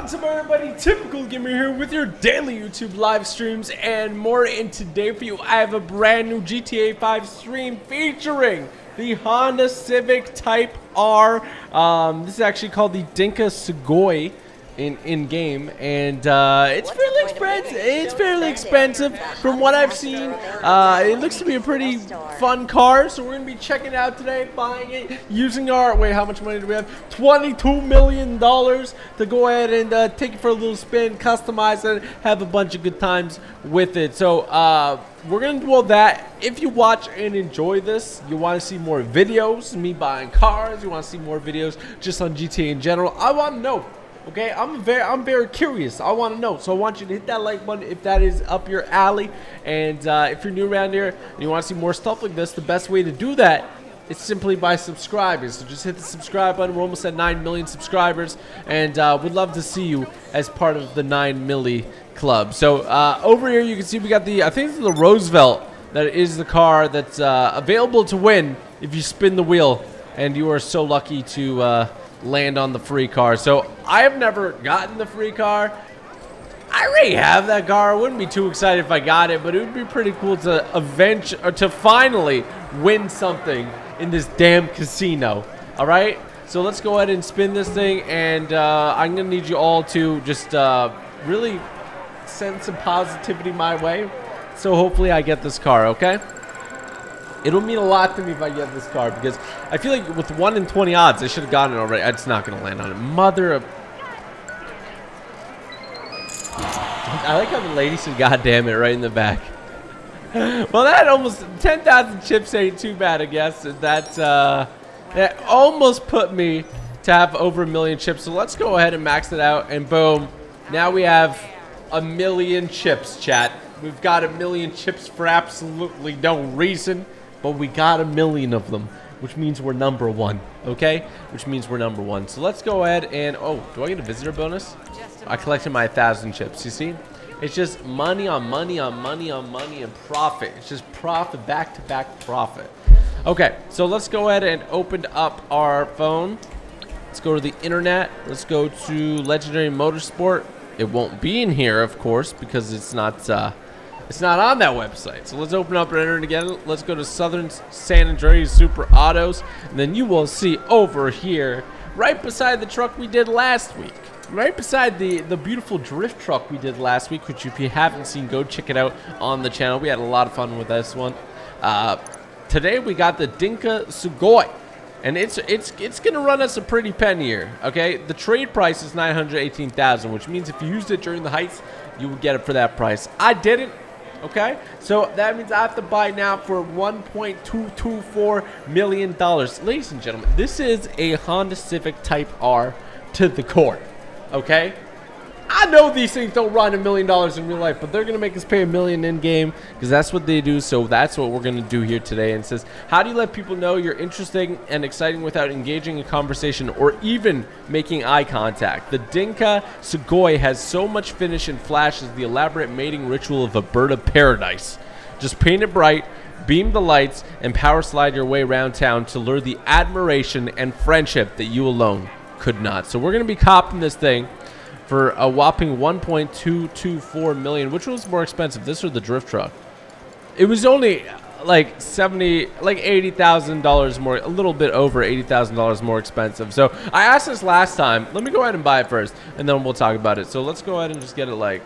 What's up everybody, Typical Gamer here with your daily YouTube live streams and more. And today for you I have a brand new GTA 5 stream featuring the Honda Civic Type R. Um, this is actually called the Dinka Sugoi in in game, and uh, it's fairly expensive. It's fairly expensive from what I've seen. Uh, it looks to be a pretty fun car, so we're gonna be checking it out today, buying it, using our wait. How much money do we have? Twenty-two million dollars to go ahead and uh, take it for a little spin, customize it, have a bunch of good times with it. So. Uh, we're gonna do all that. If you watch and enjoy this, you want to see more videos, me buying cars, you want to see more videos just on GTA in general. I want to know Okay, I'm very I'm very curious. I want to know. So I want you to hit that like button if that is up your alley. And uh, if you're new around here and you want to see more stuff like this, the best way to do that is simply by subscribing. So just hit the subscribe button. We're almost at 9 million subscribers. And uh, we'd love to see you as part of the 9 milli club. So uh, over here you can see we got the, I think it's the Roosevelt that is the car that's uh, available to win if you spin the wheel. And you are so lucky to uh, land on the free car. So I have never gotten the free car. I already have that car. I wouldn't be too excited if I got it, but it would be pretty cool to eventually, or to finally win something in this damn casino. All right. So let's go ahead and spin this thing, and uh, I'm gonna need you all to just uh, really send some positivity my way. So hopefully I get this car. Okay. It'll mean a lot to me if I get this car because I feel like with 1 in 20 odds, I should have gotten it already. It's not going to land on it. Mother of... I like how the lady said, God damn it, right in the back. well, that almost... 10,000 chips ain't too bad, I guess. That, uh, that almost put me to have over a million chips. So let's go ahead and max it out. And boom. Now we have a million chips, chat. We've got a million chips for absolutely no reason but we got a million of them, which means we're number one, okay? Which means we're number one. So let's go ahead and, oh, do I get a visitor bonus? I collected my 1,000 chips, you see? It's just money on money on money on money and profit. It's just profit, back-to-back -back profit. Okay, so let's go ahead and open up our phone. Let's go to the internet. Let's go to Legendary Motorsport. It won't be in here, of course, because it's not... Uh, it's not on that website. So let's open up and enter it again. Let's go to Southern San Andreas Super Autos. And then you will see over here, right beside the truck we did last week. Right beside the, the beautiful drift truck we did last week, which if you haven't seen, go check it out on the channel. We had a lot of fun with this one. Uh, today we got the Dinka Sugoi. And it's it's it's gonna run us a pretty penny here. Okay, the trade price is nine hundred eighteen thousand, which means if you used it during the heights, you would get it for that price. I didn't. Okay, so that means I have to buy now for $1.224 million. Ladies and gentlemen, this is a Honda Civic Type R to the core. Okay, I know these things don't run a million dollars in real life, but they're going to make us pay a million in game because that's what they do. So that's what we're going to do here today. And says, how do you let people know you're interesting and exciting without engaging in conversation or even making eye contact? The Dinka Sugoi has so much finish and flash as the elaborate mating ritual of a bird of paradise. Just paint it bright, beam the lights, and power slide your way around town to lure the admiration and friendship that you alone could not. So we're going to be copping this thing for a whopping 1.224 million. Which was more expensive, this or the drift truck? It was only like 70 like $80,000 more a little bit over $80,000 more expensive. So I asked this last time. Let me go ahead and buy it first and then we'll talk about it. So let's go ahead and just get it like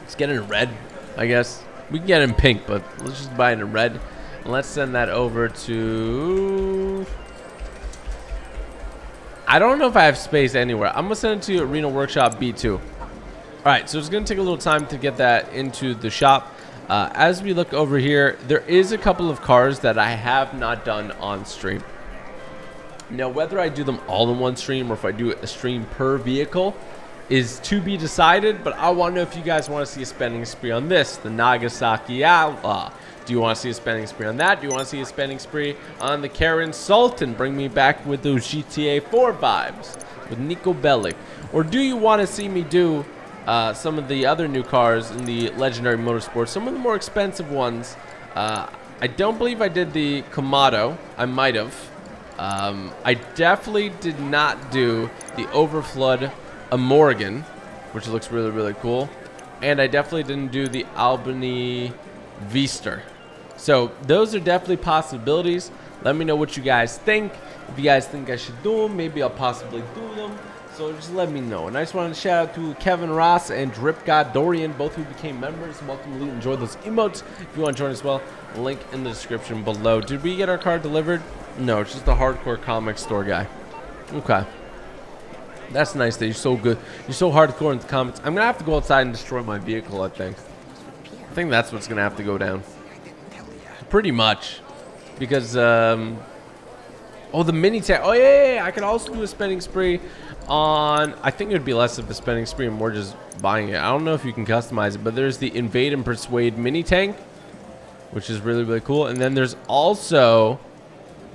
Let's get it in red, I guess. We can get it in pink, but let's just buy it in red. And let's send that over to I don't know if I have space anywhere. I'm to send it to Arena Workshop B2. All right, so it's to take a little time to get that into the shop. Uh, as we look over here, there is a couple of cars that I have not done on stream. Now, whether I do them all in one stream or if I do a stream per vehicle is to be decided, but I want to know if you guys want to see a spending spree on this, the Nagasaki Outlaw. Do you want to see a spending spree on that? Do you want to see a spending spree on the Karin Sultan? Bring me back with those GTA 4 vibes with Niko Bellic. Or do you want to see me do uh, some of the other new cars in the Legendary Motorsports, some of the more expensive ones? Uh, I don't believe I did the Komoda. I might have. Um, I definitely did not do the Overflod Imorgon, which looks really, really cool. And I definitely didn't do the Albany Vister. So those are definitely possibilities. Let me know what you guys think. If you guys think I should do them, maybe I'll possibly do them. So just let me know. And I just wanted to shout out to Kevin Ross and Drip God Dorian, both who became members. Welcome to enjoy those emotes. If you want to join as well, link in the description below. Did we get our card delivered? No, it's just the hardcore comic store guy. Okay. That's nice that you're so good. You're so hardcore in the comments. I'm going to have to go outside and destroy my vehicle, I think. I think that's what's going to have to go down. Pretty much. Because, um... Oh, the mini tank. Oh, yeah, yeah, yeah. I could also do a spending spree on... I think it would be less of a spending spree and more just buying it. I don't know if you can customize it, but there's the Invade and Persuade mini tank, which is really, really cool. And then there's also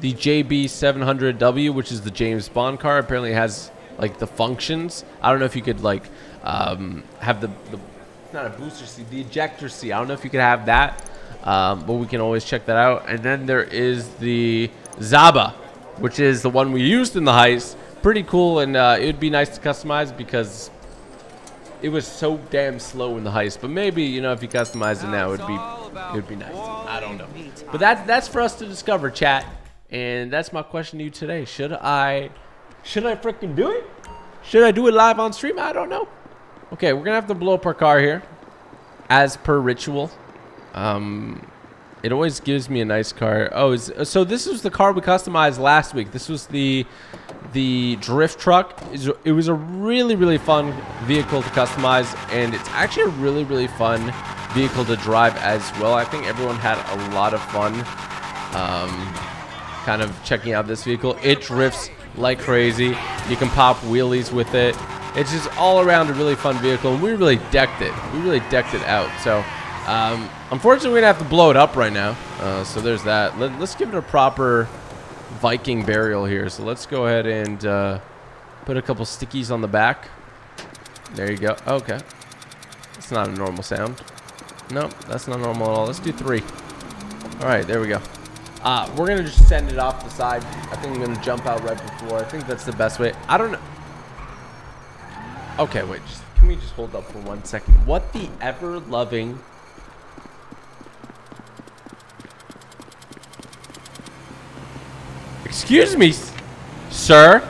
the JB700W, which is the James Bond car. Apparently has like the functions. I don't know if you could like um, have the, the not a booster seat, the ejector seat. I don't know if you could have that, um, but we can always check that out. And then there is the Zhaba, which is the one we used in the heist. Pretty cool, and uh, it would be nice to customize because it was so damn slow in the heist. But maybe you know if you customize it now, it'd be it would be nice. I don't know, but that's that's for us to discover, chat. And that's my question to you today. Should I should I freaking do it? Should I do it live on stream? I don't know. Okay, we're gonna have to blow up our car here, as per ritual. Um, it always gives me a nice car. Oh, is, so this was the car we customized last week. This was the the drift truck. It was a really really fun vehicle to customize, and it's actually a really really fun vehicle to drive as well. I think everyone had a lot of fun. Um, kind of checking out this vehicle. It drifts like crazy. You can pop wheelies with it. It's just all around a really fun vehicle, and we really decked it. We really decked it out. So, um, unfortunately, we're going to have to blow it up right now. Uh, so there's that. Let, us give it a proper Viking burial here. So let's go ahead and uh, put a couple stickies on the back. There you go. Okay. That's not a normal sound. Nope, that's not normal at all. Let's do three. All right, there we go. Uh, we're going to just send it off the side. I think I'm going to jump out right before. I think that's the best way. I don't know. Okay, wait. Just, can we just hold up for one second? What the ever-loving... Excuse me, sir.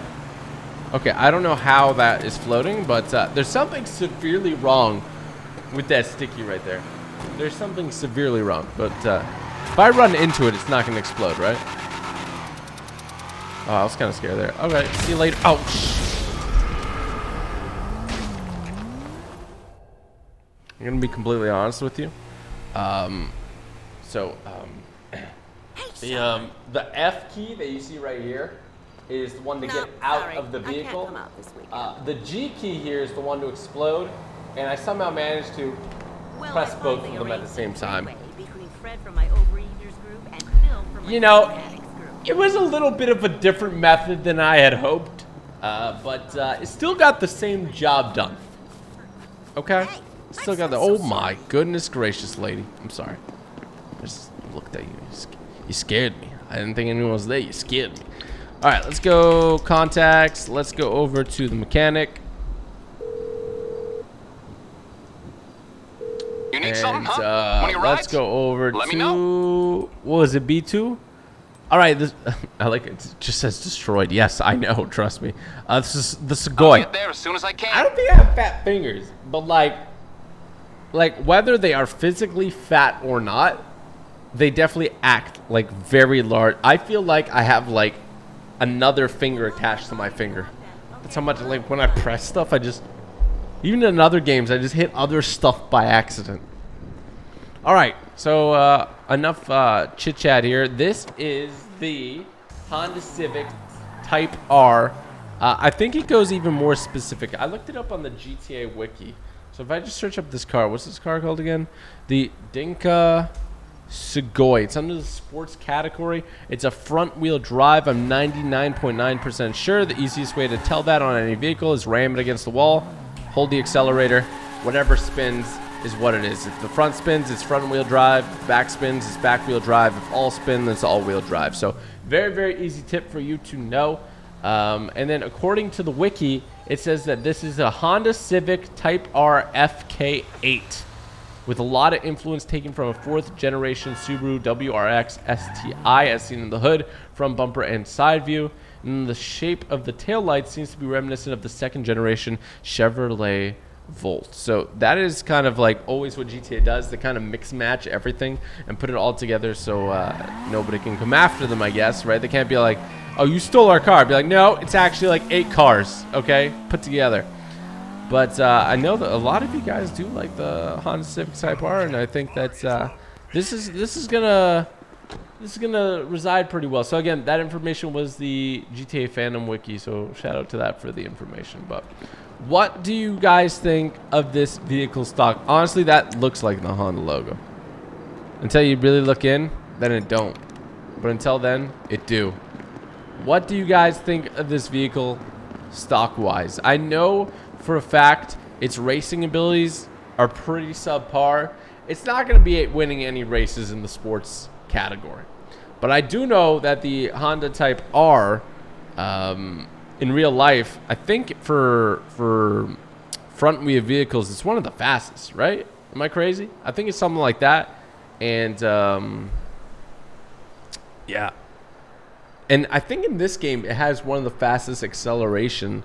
Okay, I don't know how that is floating, but uh, there's something severely wrong with that sticky right there. There's something severely wrong, but... Uh, if I run into it, it's not going to explode, right? Oh, I was kind of scared there. Okay, see you later. Oh, I'm going to be completely honest with you. Um, so, um, the, um, the F key that you see right here is the one to no, get out sorry. of the vehicle. Uh, the G key here is the one to explode, and I somehow managed to well, press both of them at the same time. You know, it was a little bit of a different method than I had hoped, uh, but uh, it still got the same job done. Okay? Still got the. Oh my goodness gracious, lady. I'm sorry. I just looked at you. You scared me. I didn't think anyone was there. You scared me. All right, let's go contacts. Let's go over to the mechanic. You need and, something, huh? Uh, let's go over Let to what was it? B two. All right, this I like it. it. Just says destroyed. Yes, I know. Trust me. Uh, this is the Sugoi. I'll get there as soon as I can. I don't think I have fat fingers, but like, like whether they are physically fat or not, they definitely act like very large. I feel like I have like another finger attached to my finger. That's how much like when I press stuff, I just even in other games, I just hit other stuff by accident. All right, so uh, enough uh, chit chat here. This is the Honda Civic Type R. Uh, I think it goes even more specific. I looked it up on the GTA wiki. So if I just search up this car, what's this car called again? The Dinka Sugoi. It's under the sports category. It's a front wheel drive. I'm 99.9% sure the easiest way to tell that on any vehicle is ram it against the wall, hold the accelerator, whatever spins is what it is. If the front spins, it's front wheel drive. If back spins, it's back wheel drive. If all spin, it's all wheel drive. So very, very easy tip for you to know. Um, and then according to the wiki, it says that this is a Honda Civic Type R FK8 with a lot of influence taken from a fourth generation Subaru WRX STI as seen in the hood from bumper and side view. And the shape of the tail light seems to be reminiscent of the second generation Chevrolet Volt. So that is kind of like always what GTA does. They kind of mix match everything and put it all together so uh, nobody can come after them, I guess, right? They can't be like, oh, you stole our car. Be like, no, it's actually like eight cars, okay, put together. But uh, I know that a lot of you guys do like the Honda Civic Type R, and I think that uh, this is this is gonna this is gonna reside pretty well. So again, that information was the GTA fandom wiki. So shout out to that for the information. But what do you guys think of this vehicle stock? Honestly, that looks like the Honda logo. Until you really look in, then it don't. But until then, it do. What do you guys think of this vehicle stock-wise? I know for a fact its racing abilities are pretty subpar. It's not going to be winning any races in the sports category. But I do know that the Honda Type R, um, in real life, I think for for front wheel vehicles, it's one of the fastest, right? Am I crazy? I think it's something like that. And um, yeah, and I think in this game it has one of the fastest acceleration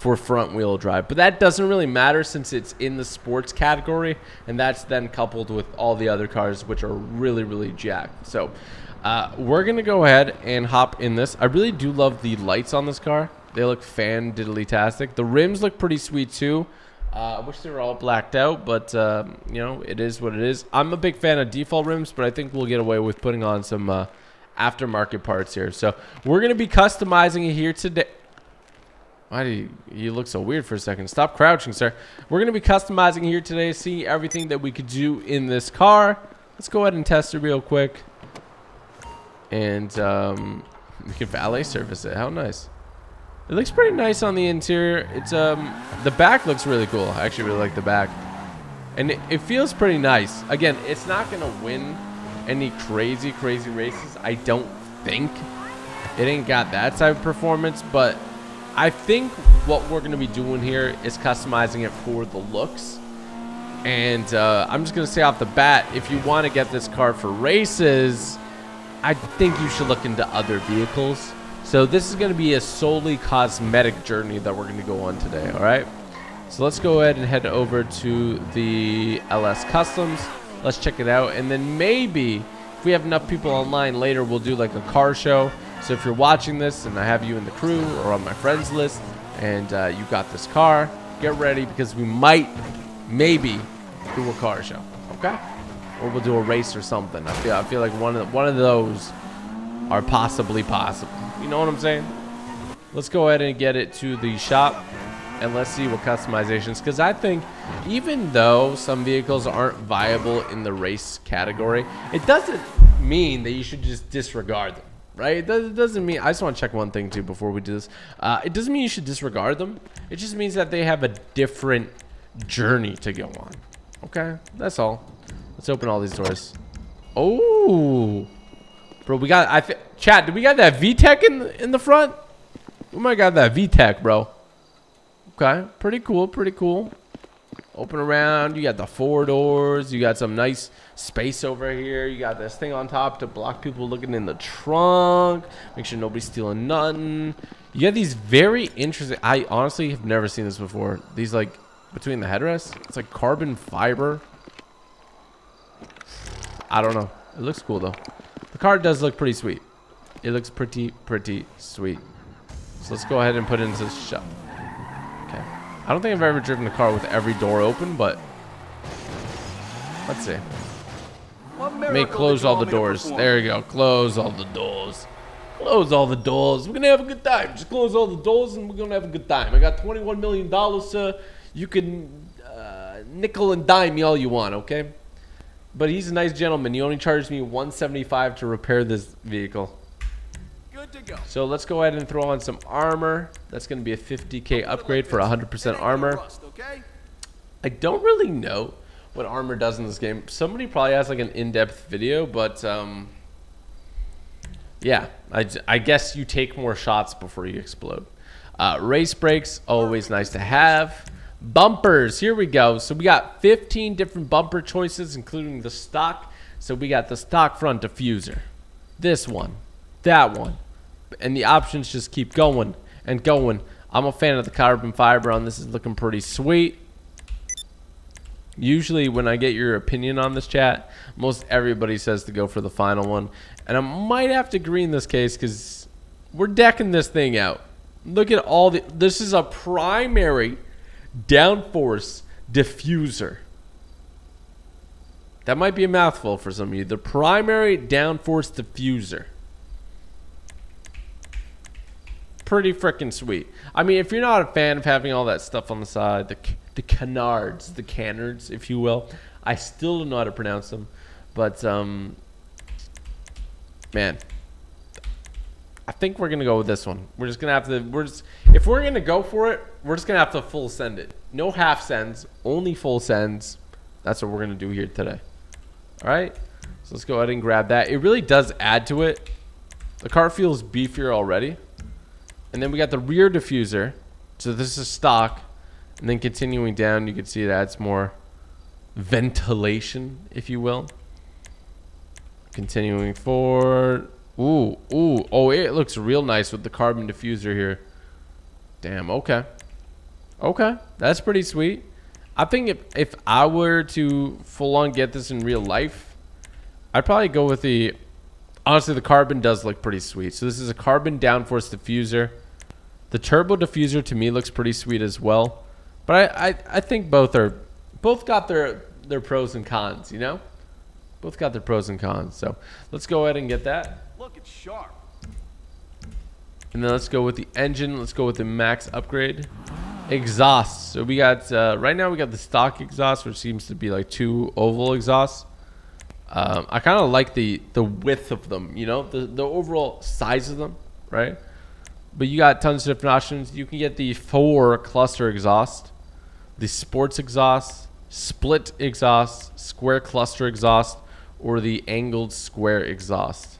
for front wheel drive. But that doesn't really matter since it's in the sports category, and that's then coupled with all the other cars, which are really, really jacked. So uh, we're going to go ahead and hop in this. I really do love the lights on this car. They look fan diddly tastic. The rims look pretty sweet too. Uh, I wish they were all blacked out, but uh, you know it is what it is. I'm a big fan of default rims, but I think we'll get away with putting on some uh, aftermarket parts here. So we're gonna be customizing it here today. Why do you, you look so weird for a second? Stop crouching, sir. We're going to be customizing here today, seeing everything that we could do in this car. Let's go ahead and test it real quick. And um, we can valet service it. How nice. It looks pretty nice on the interior. It's um The back looks really cool. I actually really like the back. And it, it feels pretty nice. Again, it's not going to win any crazy, crazy races. I don't think. It ain't got that type of performance, but I think what we're going to be doing here is customizing it for the looks. And uh, I'm just going to say off the bat, if you want to get this car for races, I think you should look into other vehicles. So this is going to be a solely cosmetic journey that we're going to go on today, all right? So let's go ahead and head over to the LS Customs. Let's check it out. And then maybe if we have enough people online later, we'll do like a car show so if you're watching this and I have you in the crew or on my friends list and uh, you got this car, get ready because we might, maybe, do a car show. Okay? Or we'll do a race or something. I feel I feel like one of one of those are possibly possible. You know what I'm saying? Let's go ahead and get it to the shop and let's see what customizations because I think even though some vehicles aren't viable in the race category, it doesn't mean that you should just disregard them right? it doesn't mean. I just want to check one thing too before we do this. Uh, it doesn't mean you should disregard them. It just means that they have a different journey to go on. Okay, that's all. Let's open all these doors. Oh, bro, we got. I think chat. Did we got that VTEC in the, in the front? We might got that VTEC, bro. Okay, pretty cool. Pretty cool. Open around. You got the four doors. You got some nice space over here. You got this thing on top to block people looking in the trunk. Make sure nobody's stealing nothing. You got these very interesting. I honestly have never seen this before. These like between the headrests. It's like carbon fiber. I don't know. It looks cool though. The car does look pretty sweet. It looks pretty, pretty sweet. So let's go ahead and put it into the shop. I don't think I've ever driven a car with every door open, but let's see. May close all the doors. There you go. Close all the doors. Close all the doors. We're gonna have a good time. Just close all the doors and we're gonna have a good time. I got $21 million, sir. You can uh, nickel and dime me all you want, okay? But he's a nice gentleman. He only charged me 175 to repair this vehicle. Good to go. So let's go ahead and throw on some armor. That's going to be a 50k upgrade for 100% armor. I don't really know what armor does in this game. Somebody probably has like an in-depth video, but um, yeah, I, I guess you take more shots before you explode. Uh, race brakes, always nice to have. Bumpers, here we go. So we got 15 different bumper choices, including the stock. So we got the stock front diffuser, this one, that one, and the options just keep going and going. I'm a fan of the carbon fiber on this. is looking pretty sweet. Usually when I get your opinion on this chat, most everybody says to go for the final one. And I might have to agree in this case because we're decking this thing out. Look at all the... This is a primary downforce diffuser. That might be a mouthful for some of you. The primary downforce diffuser. Pretty freaking sweet. I mean, if you're not a fan of having all that stuff on the side, the the canards, the canards, if you will, I still don't know how to pronounce them, but um, man, I think we're gonna go with this one. We're just gonna have to. We're just if we're gonna go for it, we're just gonna have to full send it. No half sends, only full sends. That's what we're gonna do here today. All right. So let's go ahead and grab that. It really does add to it. The car feels beefier already. And then we got the rear diffuser. So this is stock. And then continuing down, you can see it adds more ventilation, if you will. Continuing forward. Ooh, ooh. Oh, it looks real nice with the carbon diffuser here. Damn, okay. Okay, that's pretty sweet. I think if, if I were to full on get this in real life, I'd probably go with the... Honestly, the carbon does look pretty sweet. So this is a carbon downforce diffuser. The turbo diffuser to me looks pretty sweet as well. But I, I, I think both are both got their their pros and cons, you know? Both got their pros and cons. So let's go ahead and get that. Look, it's sharp. And then let's go with the engine. Let's go with the max upgrade. Exhaust. So we got, uh, right now we got the stock exhaust, which seems to be like two oval exhausts. Um, I kind of like the, the width of them, you know, the, the overall size of them, right? But you got tons of different options. You can get the four cluster exhaust, the sports exhaust, split exhaust, square cluster exhaust, or the angled square exhaust.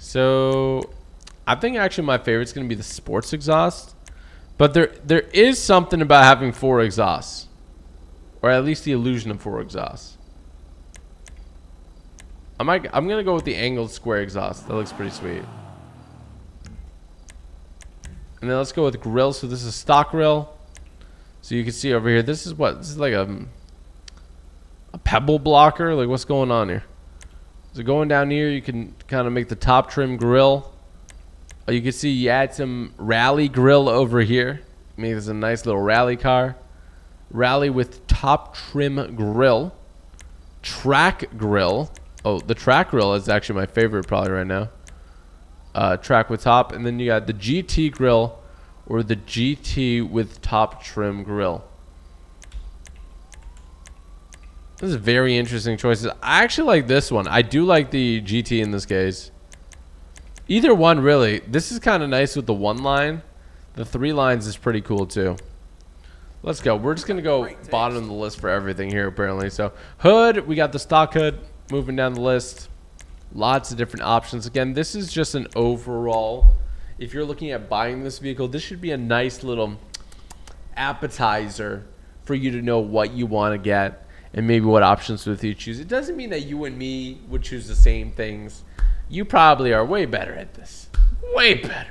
So I think actually my favorite is going to be the sports exhaust. But there there is something about having four exhausts. Or at least the illusion of four exhausts. I might, I'm going to go with the angled square exhaust. That looks pretty sweet. And then let's go with grill. So this is stock grill. So you can see over here, this is what? This is like a, a pebble blocker. Like what's going on here? So going down here, you can kind of make the top trim grill. Uh, you can see you add some rally grill over here. I mean, this a nice little rally car. Rally with top trim grill. Track grill. Oh, the track grill is actually my favorite probably right now uh, track with top, and then you got the GT grill or the GT with top trim grill. This is very interesting choices. I actually like this one. I do like the GT in this case. Either one, really. This is kind of nice with the one line. The three lines is pretty cool, too. Let's go. We're just going to go bottom of the list for everything here, apparently. So, hood. We got the stock hood moving down the list. Lots of different options. Again, this is just an overall. If you're looking at buying this vehicle, this should be a nice little appetizer for you to know what you want to get and maybe what options would you choose. It doesn't mean that you and me would choose the same things. You probably are way better at this. Way better.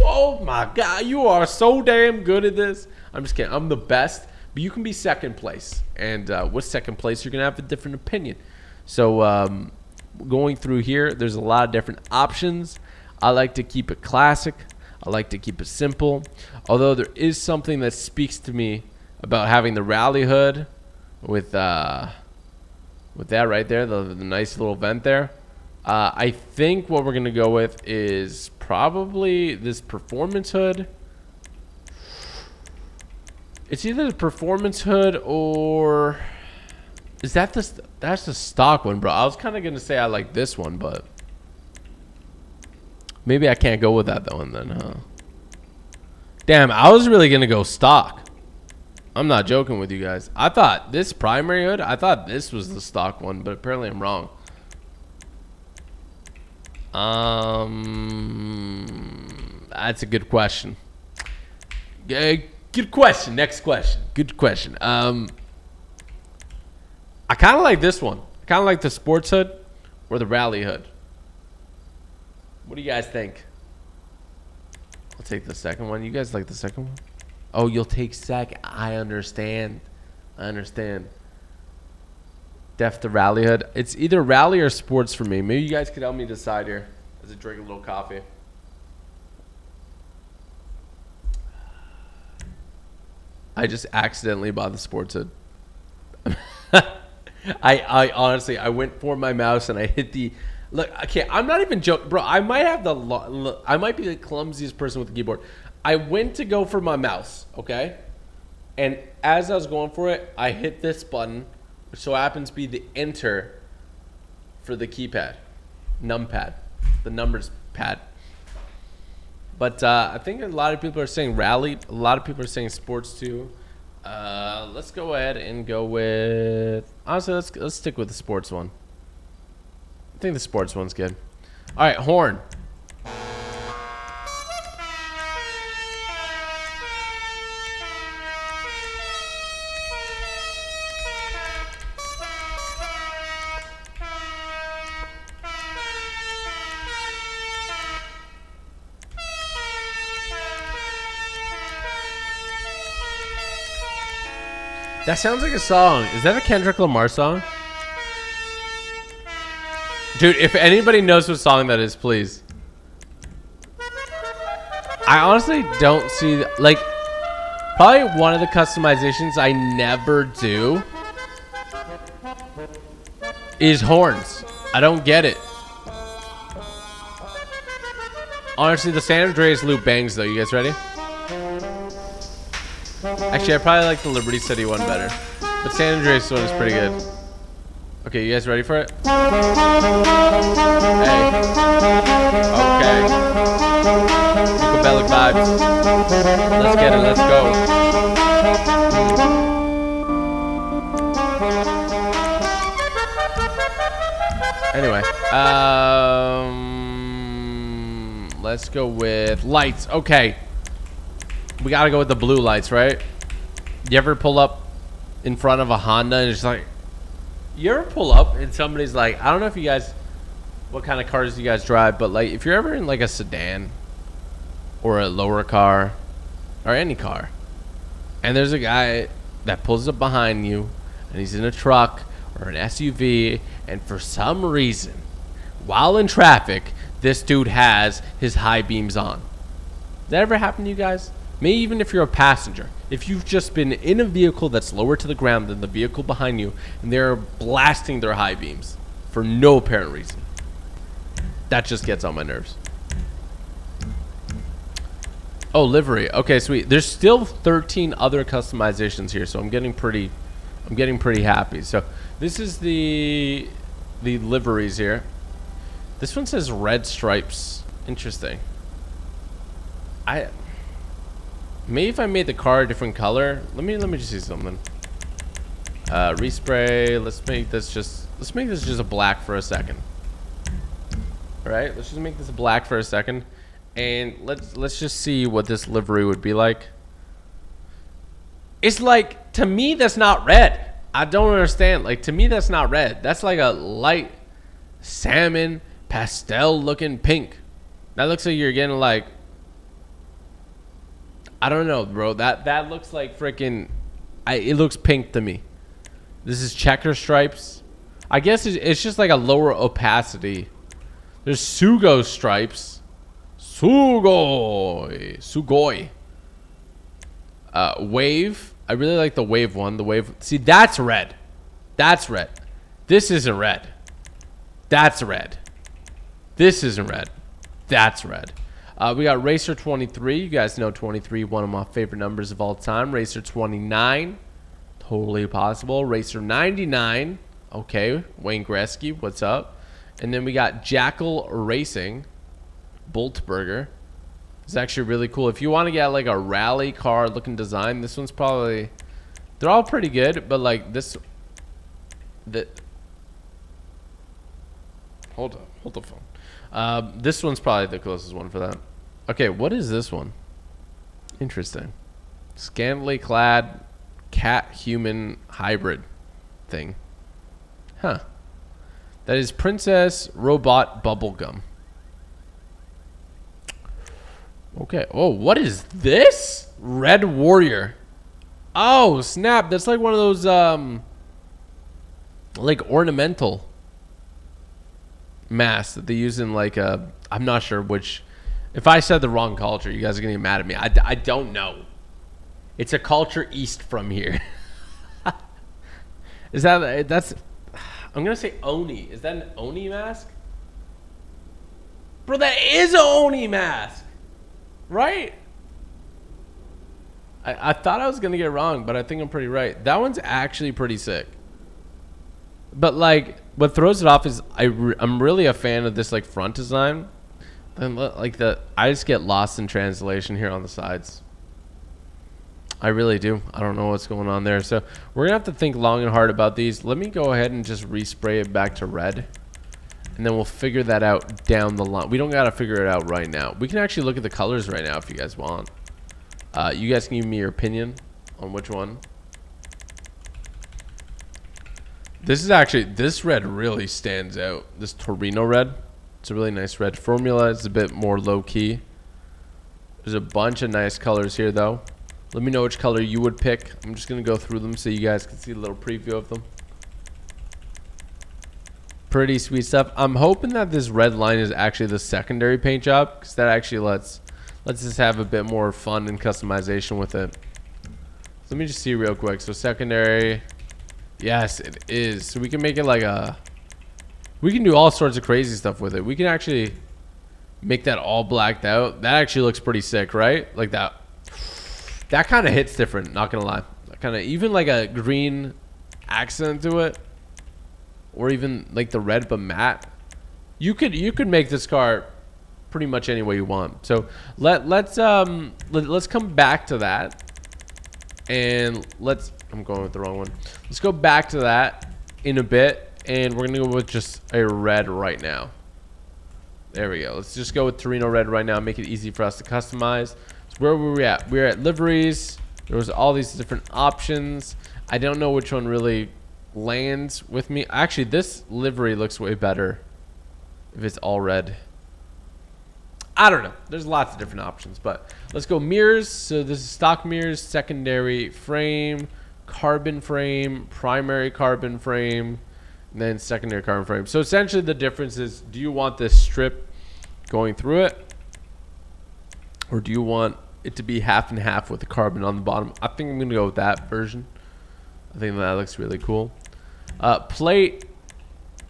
Oh my God, you are so damn good at this. I'm just kidding. I'm the best, but you can be second place. And uh, with second place, you're going to have a different opinion. So, um, going through here, there's a lot of different options. I like to keep it classic. I like to keep it simple. Although there is something that speaks to me about having the rally hood with uh, with that right there, the, the nice little vent there. Uh, I think what we're gonna go with is probably this performance hood. It's either the performance hood or is that the that's the stock one, bro? I was kind of gonna say I like this one, but maybe I can't go with that though. And then, huh? Damn, I was really gonna go stock. I'm not joking with you guys. I thought this primary hood, I thought this was the stock one, but apparently I'm wrong. Um, that's a good question. Good question. Next question. Good question. Um, I kind of like this one. I kind of like the sports hood or the rally hood. What do you guys think? I'll take the second one. You guys like the second one? Oh, you'll take sec. I understand. I understand. Def the rally hood. It's either rally or sports for me. Maybe you guys could help me decide here as I drink a little coffee. I just accidentally bought the sports hood. I, I honestly, I went for my mouse and I hit the. Look, okay, I'm not even joking, bro. I might have the. Look, I might be the clumsiest person with the keyboard. I went to go for my mouse, okay, and as I was going for it, I hit this button, which so happens to be the enter for the keypad, numpad, the numbers pad. But uh, I think a lot of people are saying rally. A lot of people are saying sports too. Uh, let's go ahead and go with. Honestly, let's let's stick with the sports one. I think the sports one's good. All right, horn. That sounds like a song. Is that a Kendrick Lamar song? Dude, if anybody knows what song that is, please. I honestly don't see, like, probably one of the customizations I never do is horns. I don't get it. Honestly, the San Andreas loop bangs, though. You guys ready? Actually, I probably like the Liberty City one better. But San Andreas one is pretty good. Okay, you guys ready for it? Hey. Okay. Psychedelic vibes. Let's get it, let's go. Anyway, um, let's go with lights. Okay we gotta go with the blue lights, right? You ever pull up in front of a Honda and it's like, you ever pull up and somebody's like, I don't know if you guys, what kind of cars you guys drive, but like if you're ever in like a sedan or a lower car or any car, and there's a guy that pulls up behind you and he's in a truck or an SUV, and for some reason, while in traffic, this dude has his high beams on. That ever happen to you guys? Maybe even if you're a passenger, if you've just been in a vehicle that's lower to the ground than the vehicle behind you, and they're blasting their high beams for no apparent reason, that just gets on my nerves. Oh, livery. Okay, sweet. There's still 13 other customizations here, so I'm getting pretty, I'm getting pretty happy. So this is the, the liveries here. This one says red stripes. Interesting. I Maybe if I made the car a different color. Let me let me just see something. Uh, respray. Let's make this just let's make this just a black for a second. All right, let's just make this black for a second, and let's let's just see what this livery would be like. It's like to me that's not red. I don't understand. Like to me that's not red. That's like a light salmon pastel looking pink. That looks like you're getting like I don't know, bro. That that looks like freaking. I it looks pink to me. This is checker stripes. I guess it's, it's just like a lower opacity. There's Sugo stripes. Sugoi. Sugoi. Uh, wave. I really like the wave one. The wave. See, that's red. That's red. This isn't red. That's red. This isn't red. That's red. Uh, we got Racer 23. You guys know 23, one of my favorite numbers of all time. Racer 29, totally possible. Racer 99, okay. Wayne Gretzky, what's up? And then we got Jackal Racing, Boltberger. It's actually really cool. If you want to get like a rally car looking design, this one's probably They're all pretty good, but like this, the. Hold up, hold the phone. Um, this one's probably the closest one for that. Okay, what is this one? Interesting. Scantily clad cat human hybrid thing. Huh. That is Princess Robot Bubblegum. Okay. Oh, what is this? Red Warrior. Oh, snap. That's like one of those um like ornamental masks that they use in like a I'm not sure which if I said the wrong culture, you guys are going to get mad at me. I, I don't know. It's a culture east from here. is that that's I'm going to say Oni. Is that an Oni mask? Bro, that is an Oni mask. Right? I, I thought I was to get wrong, but I think I'm pretty right. That one's actually pretty sick. But like, what throws it off is I re- I'm really a fan of this like front design. Then like the I just get lost in translation here on the sides. I really do. I don't know what's going on there. So we're gonna have to think long and hard about these. Let me go ahead and just respray it back to red. And then we'll figure that out down the line. We don't gotta figure it out right now. We can actually look at the colors right now if you guys want. Uh, you guys can give me your opinion on which one. This is actually, this red really stands out. This Torino red. It's a really nice red formula. It's a bit more low key. There's a bunch of nice colors here though. Let me know which color you would pick. I'm just going to go through them so you guys can see a little preview of them. Pretty sweet stuff. I'm hoping that this red line is actually the secondary paint job because that actually lets let's just have a bit more fun and customization with it. Let me just see real quick. So secondary, yes, it is. So we can make it like a, we can do all sorts of crazy stuff with it. We can actually make that all blacked out. That actually looks pretty sick, right? Like that. That kind of hits different. Not gonna lie. Kind of even like a green accent to it, or even like the red but matte. You could you could make this car pretty much any way you want. So let let's um let, let's come back to that, and let's I'm going with the wrong one. Let's go back to that in a bit, and we're gonna go with just a red right now. There we go. Let's just go with Torino red right now. Make it easy for us to customize. So where were we at? We are at liveries. There was all these different options. I don't know which one really lands with me. Actually, this livery looks way better if it's all red. I don't know. There's lots of different options, but let's go mirrors. So this is stock mirrors, secondary frame, carbon frame, primary carbon frame, then secondary carbon frame. So essentially the difference is do you want this strip going through it or do you want it to be half and half with the carbon on the bottom? I think I'm going to go with that version. I think that looks really cool. Uh, plate,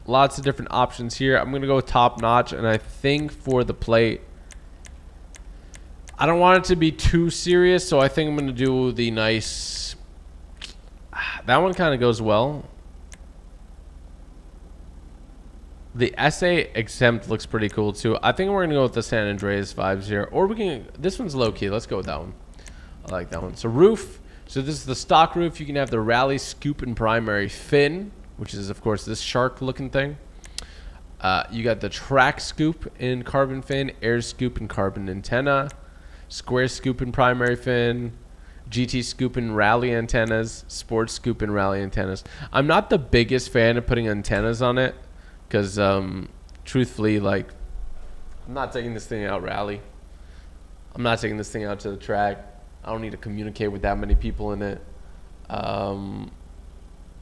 lots of different options here. I'm going to go top notch and I think for the plate I don't want it to be too serious, so I think I'm going to do the nice... That one kind of goes well. The SA exempt looks pretty cool too. I think we're gonna go with the San Andreas vibes here, or we can. This one's low key. Let's go with that one. I like that one. So roof. So this is the stock roof. You can have the rally scoop and primary fin, which is of course this shark looking thing. Uh, you got the track scoop in carbon fin, air scoop and carbon antenna, square scoop and primary fin, GT scoop and rally antennas, sports scoop and rally antennas. I'm not the biggest fan of putting antennas on it because um, truthfully, like, I'm not taking this thing out rally. I'm not taking this thing out to the track. I don't need to communicate with that many people in it. Um,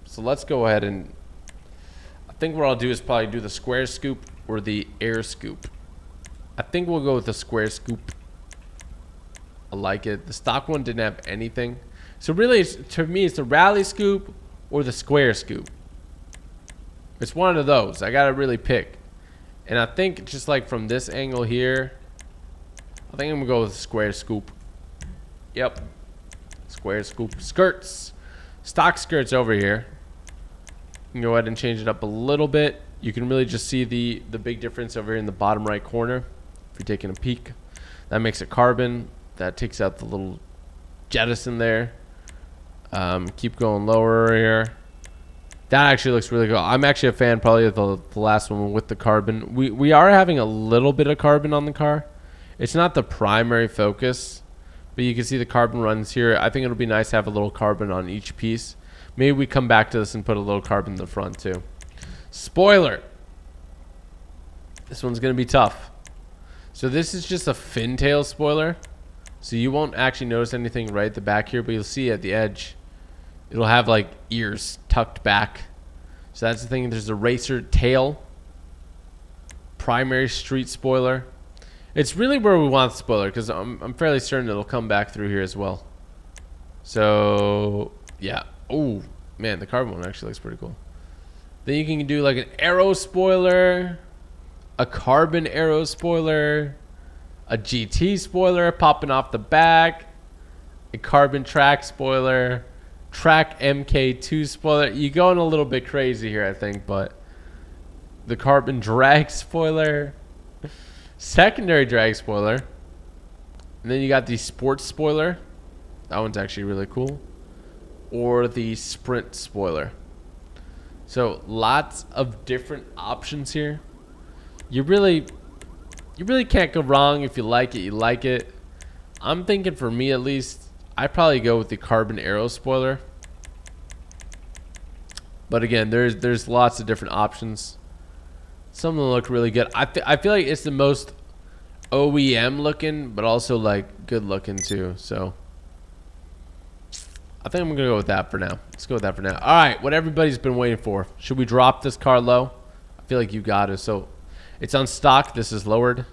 so let's go ahead and I think what I'll do is probably do the square scoop or the air scoop. I think we'll go with the square scoop. I like it. The stock one didn't have anything. So really, to me, it's the rally scoop or the square scoop. It's one of those. I got to really pick. And I think just like from this angle here, I think I'm to go with square scoop. Yep. Square scoop. Skirts. Stock skirts over here. You can go ahead and change it up a little bit. You can really just see the, the big difference over here in the bottom right corner. If you're taking a peek. That makes it carbon. That takes out the little jettison there. Um, keep going lower here. That actually looks really cool. I'm actually a fan probably of the, the last one with the carbon. We, we are having a little bit of carbon on the car. It's not the primary focus, but you can see the carbon runs here. I think it'll be nice to have a little carbon on each piece. Maybe we come back to this and put a little carbon in the front too. Spoiler. This one's going to be tough. So this is just a fin tail spoiler. So you won't actually notice anything right at the back here, but you'll see at the edge, it'll have like ears tucked back. So that's the thing. There's a racer tail, primary street spoiler. It's really where we want the spoiler because I'm, I'm fairly certain it'll come back through here as well. So yeah. Oh man, the carbon one actually looks pretty cool. Then you can do like an aero spoiler, a carbon aero spoiler, a GT spoiler popping off the back, a carbon track spoiler, track MK2 spoiler. You're going a little bit crazy here, I think, but the carbon drag spoiler, secondary drag spoiler, and then you got the sports spoiler. That one's actually really cool. Or the sprint spoiler. So lots of different options here. You really you really can't go wrong if you like it, you like it. I'm thinking for me at least, I probably go with the carbon aero spoiler. But again, there's there's lots of different options. Some of them look really good. I, I feel like it's the most OEM looking, but also like good looking too. So I think I'm gonna go with that for now. Let's go with that for now. All right, what everybody's been waiting for. Should we drop this car low? I feel like you got it. So it's on stock. This is lowered.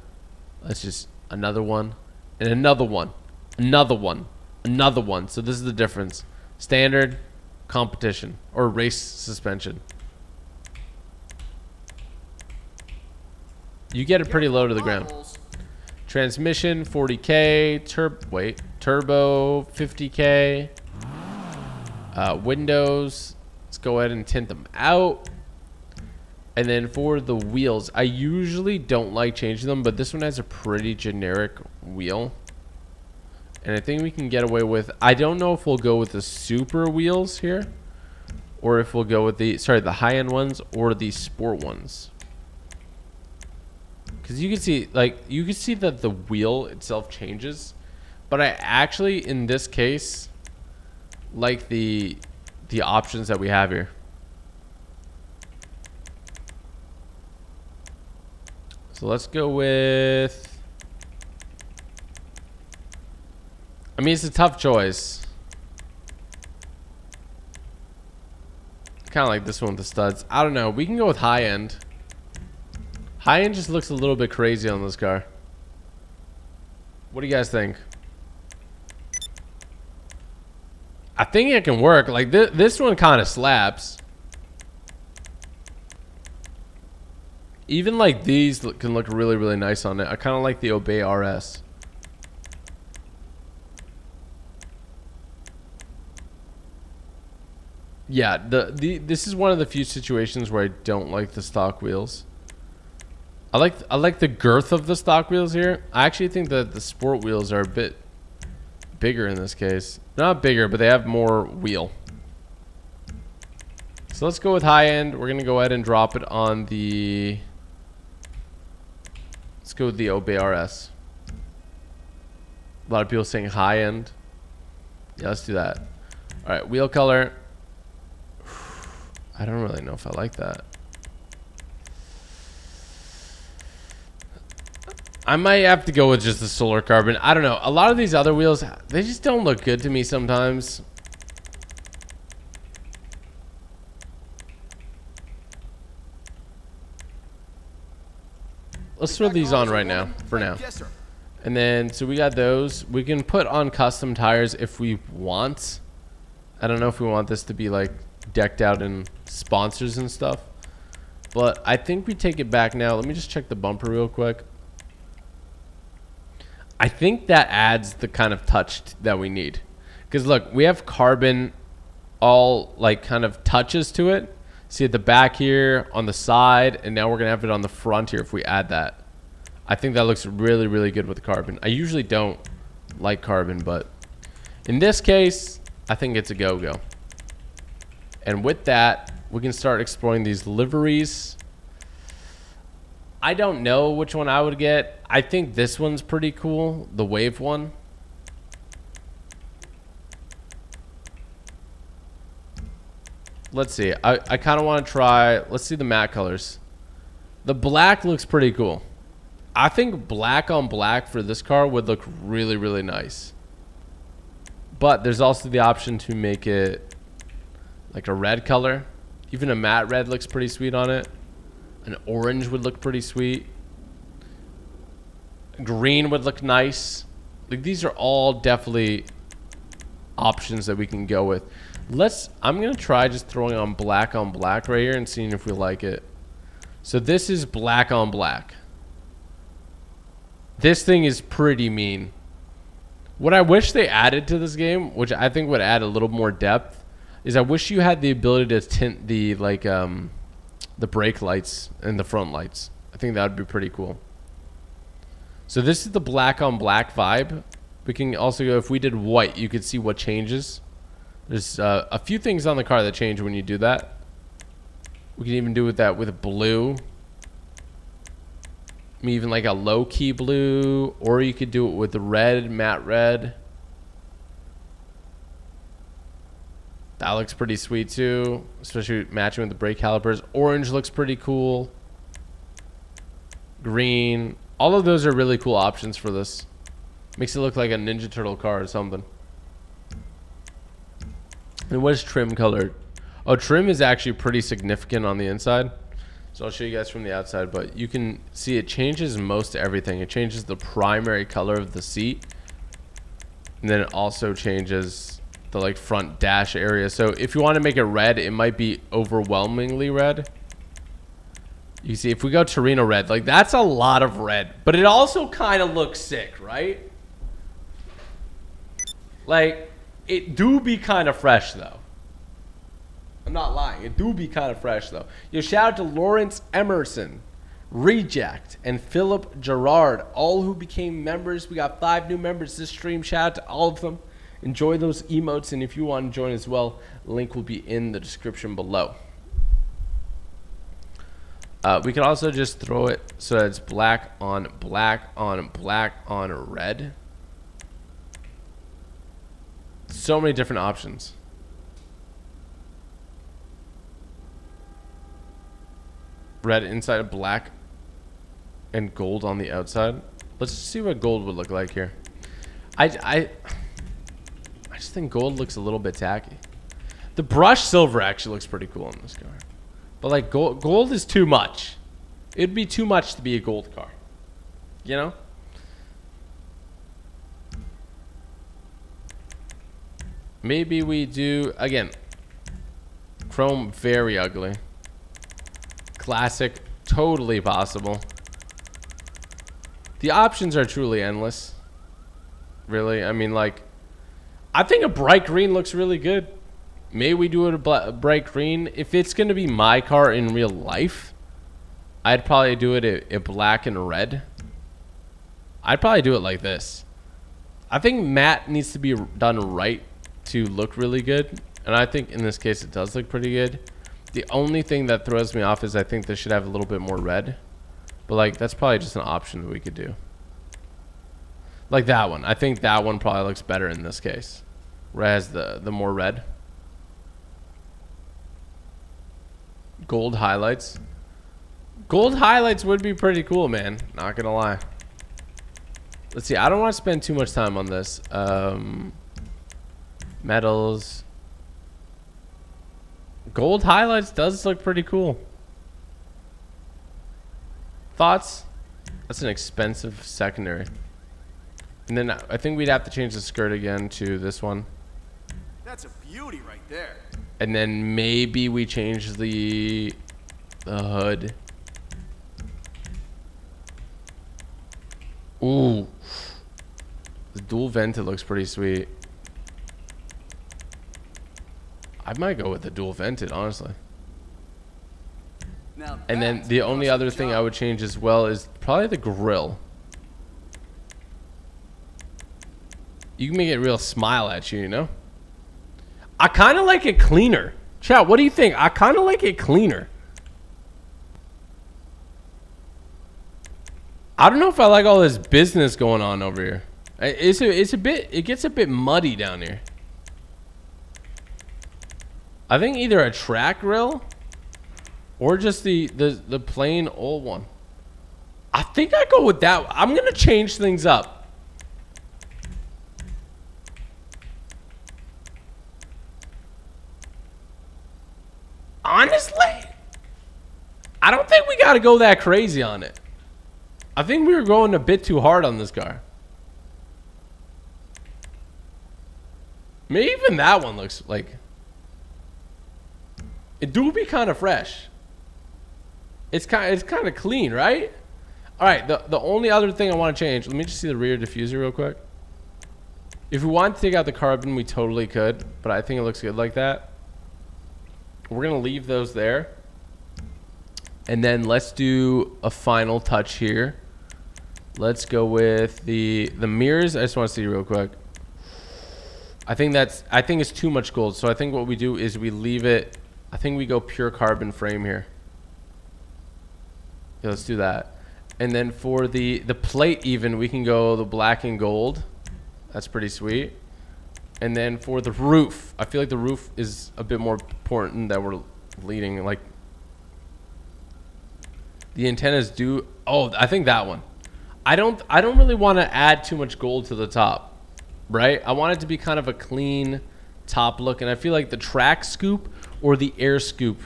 Let's just another one and another one, another one, another one. So this is the difference. Standard, competition, or race suspension. You get it pretty low to the ground. Transmission 40k, turb wait, turbo 50k. Uh, windows, let's go ahead and tint them out. And then for the wheels, I usually don't like changing them, but this one has a pretty generic wheel. And I think we can get away with, I don't know if we'll go with the super wheels here, or if we'll go with the, sorry, the high-end ones, or the sport ones. Because you can see, like, you can see that the wheel itself changes, but I actually, in this case, like the, the options that we have here. So let's go with... I mean, it's a tough choice. Kind of like this one with the studs. I don't know. We can go with high end. High end just looks a little bit crazy on this car. What do you guys think? I think it can work. Like, th this one kind of slaps. Even like these can look really, really nice on it. I kind of like the Obey RS. Yeah, the, the this is one of the few situations where I don't like the stock wheels. I like I like the girth of the stock wheels here. I actually think that the sport wheels are a bit bigger in this case. Not bigger, but they have more wheel. So let's go with high end. We're gonna go ahead and drop it on the Let's go with the Obey RS. A lot of people saying high end. Yeah, let's do that. All right, wheel color. I don't really know if I like that. I might have to go with just the solar carbon. I don't know. A lot of these other wheels, they just don't look good to me sometimes. Let's throw these on right now, for now. And then, so we got those. We can put on custom tires if we want. I don't know if we want this to be like decked out in sponsors and stuff. But I think we take it back now. Let me just check the bumper real quick. I think that adds the kind of touch that we need. Because look, we have carbon all like kind of touches to it. See at the back here, on the side, and now we're going to have it on the front here if we add that. I think that looks really, really good with carbon. I usually don't like carbon, but in this case, I think it's a go-go. And with that, we can start exploring these liveries. I don't know which one I would get. I think this one's pretty cool, the wave one. Let's see. I, I kind of want to try. Let's see the matte colors. The black looks pretty cool. I think black on black for this car would look really, really nice. But there's also the option to make it like a red color. Even a matte red looks pretty sweet on it. An orange would look pretty sweet. Green would look nice. Like these are all definitely options that we can go with. Let's, I'm going to try just throwing on black on black right here and seeing if we like it. So this is black on black. This thing is pretty mean. What I wish they added to this game, which I think would add a little more depth, is I wish you had the ability to tint the like um, the brake lights and the front lights. I think that would be pretty cool. So this is the black on black vibe. We can also go if we did white, you could see what changes. There's uh, a few things on the car that change when you do that. We can even do with that with blue. Even like a low key blue, or you could do it with red, matte red. That looks pretty sweet too, especially matching with the brake calipers. Orange looks pretty cool. Green. All of those are really cool options for this. Makes it look like a Ninja Turtle car or something. And what is trim colored? Oh, trim is actually pretty significant on the inside. So I'll show you guys from the outside, but you can see it changes most everything. It changes the primary color of the seat. And then it also changes the like front dash area. So if you want to make it red, it might be overwhelmingly red. You see, if we go Torino red, like that's a lot of red, but it also kind of looks sick, right? Like, it do be kind of fresh though. I'm not lying. It do be kind of fresh though. Yo, shout out to Lawrence Emerson, Reject, and Philip Gerard, all who became members. We got five new members this stream. Shout out to all of them. Enjoy those emotes, and if you want to join as well, link will be in the description below. Uh, we can also just throw it so it's black on black on black on red. So many different options. Red inside of black and gold on the outside. Let's see what gold would look like here. I, I just think gold looks a little bit tacky. The brush silver actually looks pretty cool in this car. But like gold, gold is too much. It'd be too much to be a gold car. You know? Maybe we do, again, chrome very ugly. Classic, totally possible. The options are truly endless. Really, I mean like, I think a bright green looks really good. Maybe we do it a, bright green. If it's going to be my car in real life, I'd probably do it a, a black and red. I'd probably do it like this. I think matte needs to be done right to look really good. And I think in this case it does look pretty good. The only thing that throws me off is I think this should have a little bit more red. But like that's probably just an option that we could do. Like that one. I think that one probably looks better in this case. Whereas the, the more red. Gold highlights. Gold highlights would be pretty cool, man. Not gonna lie. Let's see. I don't want to spend too much time on this. Um, metals. Gold highlights does look pretty cool. Thoughts? That's an expensive secondary. And then I think we'd have to change the skirt again to this one. That's a beauty right there. And then maybe we change the the hood. Ooh. The dual vented looks pretty sweet. I might go with the dual vented, honestly. And then the only other thing I would change as well is probably the grill. You can make it real smile at you, you know? I kind of like it cleaner. Chat, what do you think? I kind of like it cleaner. I don't know if I like all this business going on over here. It's a, it's a bit, it gets a bit muddy down here. I think either a track rail or just the, the, the plain old one. I think I go with that. I'm going to change things up. Honestly, I don't think we got to go that crazy on it. I think we were going a bit too hard on this car. Maybe even that one looks like... It do be kind of fresh. It's kind it's kind of clean, right? All right, the, the only other thing I want to change, let me just see the rear diffuser real quick. If we want to take out the carbon, we totally could, but I think it looks good like that. We're to leave those there. And then let's do a final touch here. Let's go with the the mirrors. I just want to see real quick. I think that's I think it's too much gold. So I think what we do is we leave it. I think we go pure carbon frame here. Yeah, let's do that. And then for the the plate even we can go the black and gold. That's pretty sweet. And then for the roof, I feel like the roof is a bit more important that we're leading like the antennas do oh I think that one I don't I don't really want to add too much gold to the top, right? I want it to be kind of a clean top look, and I feel like the track scoop or the air scoop,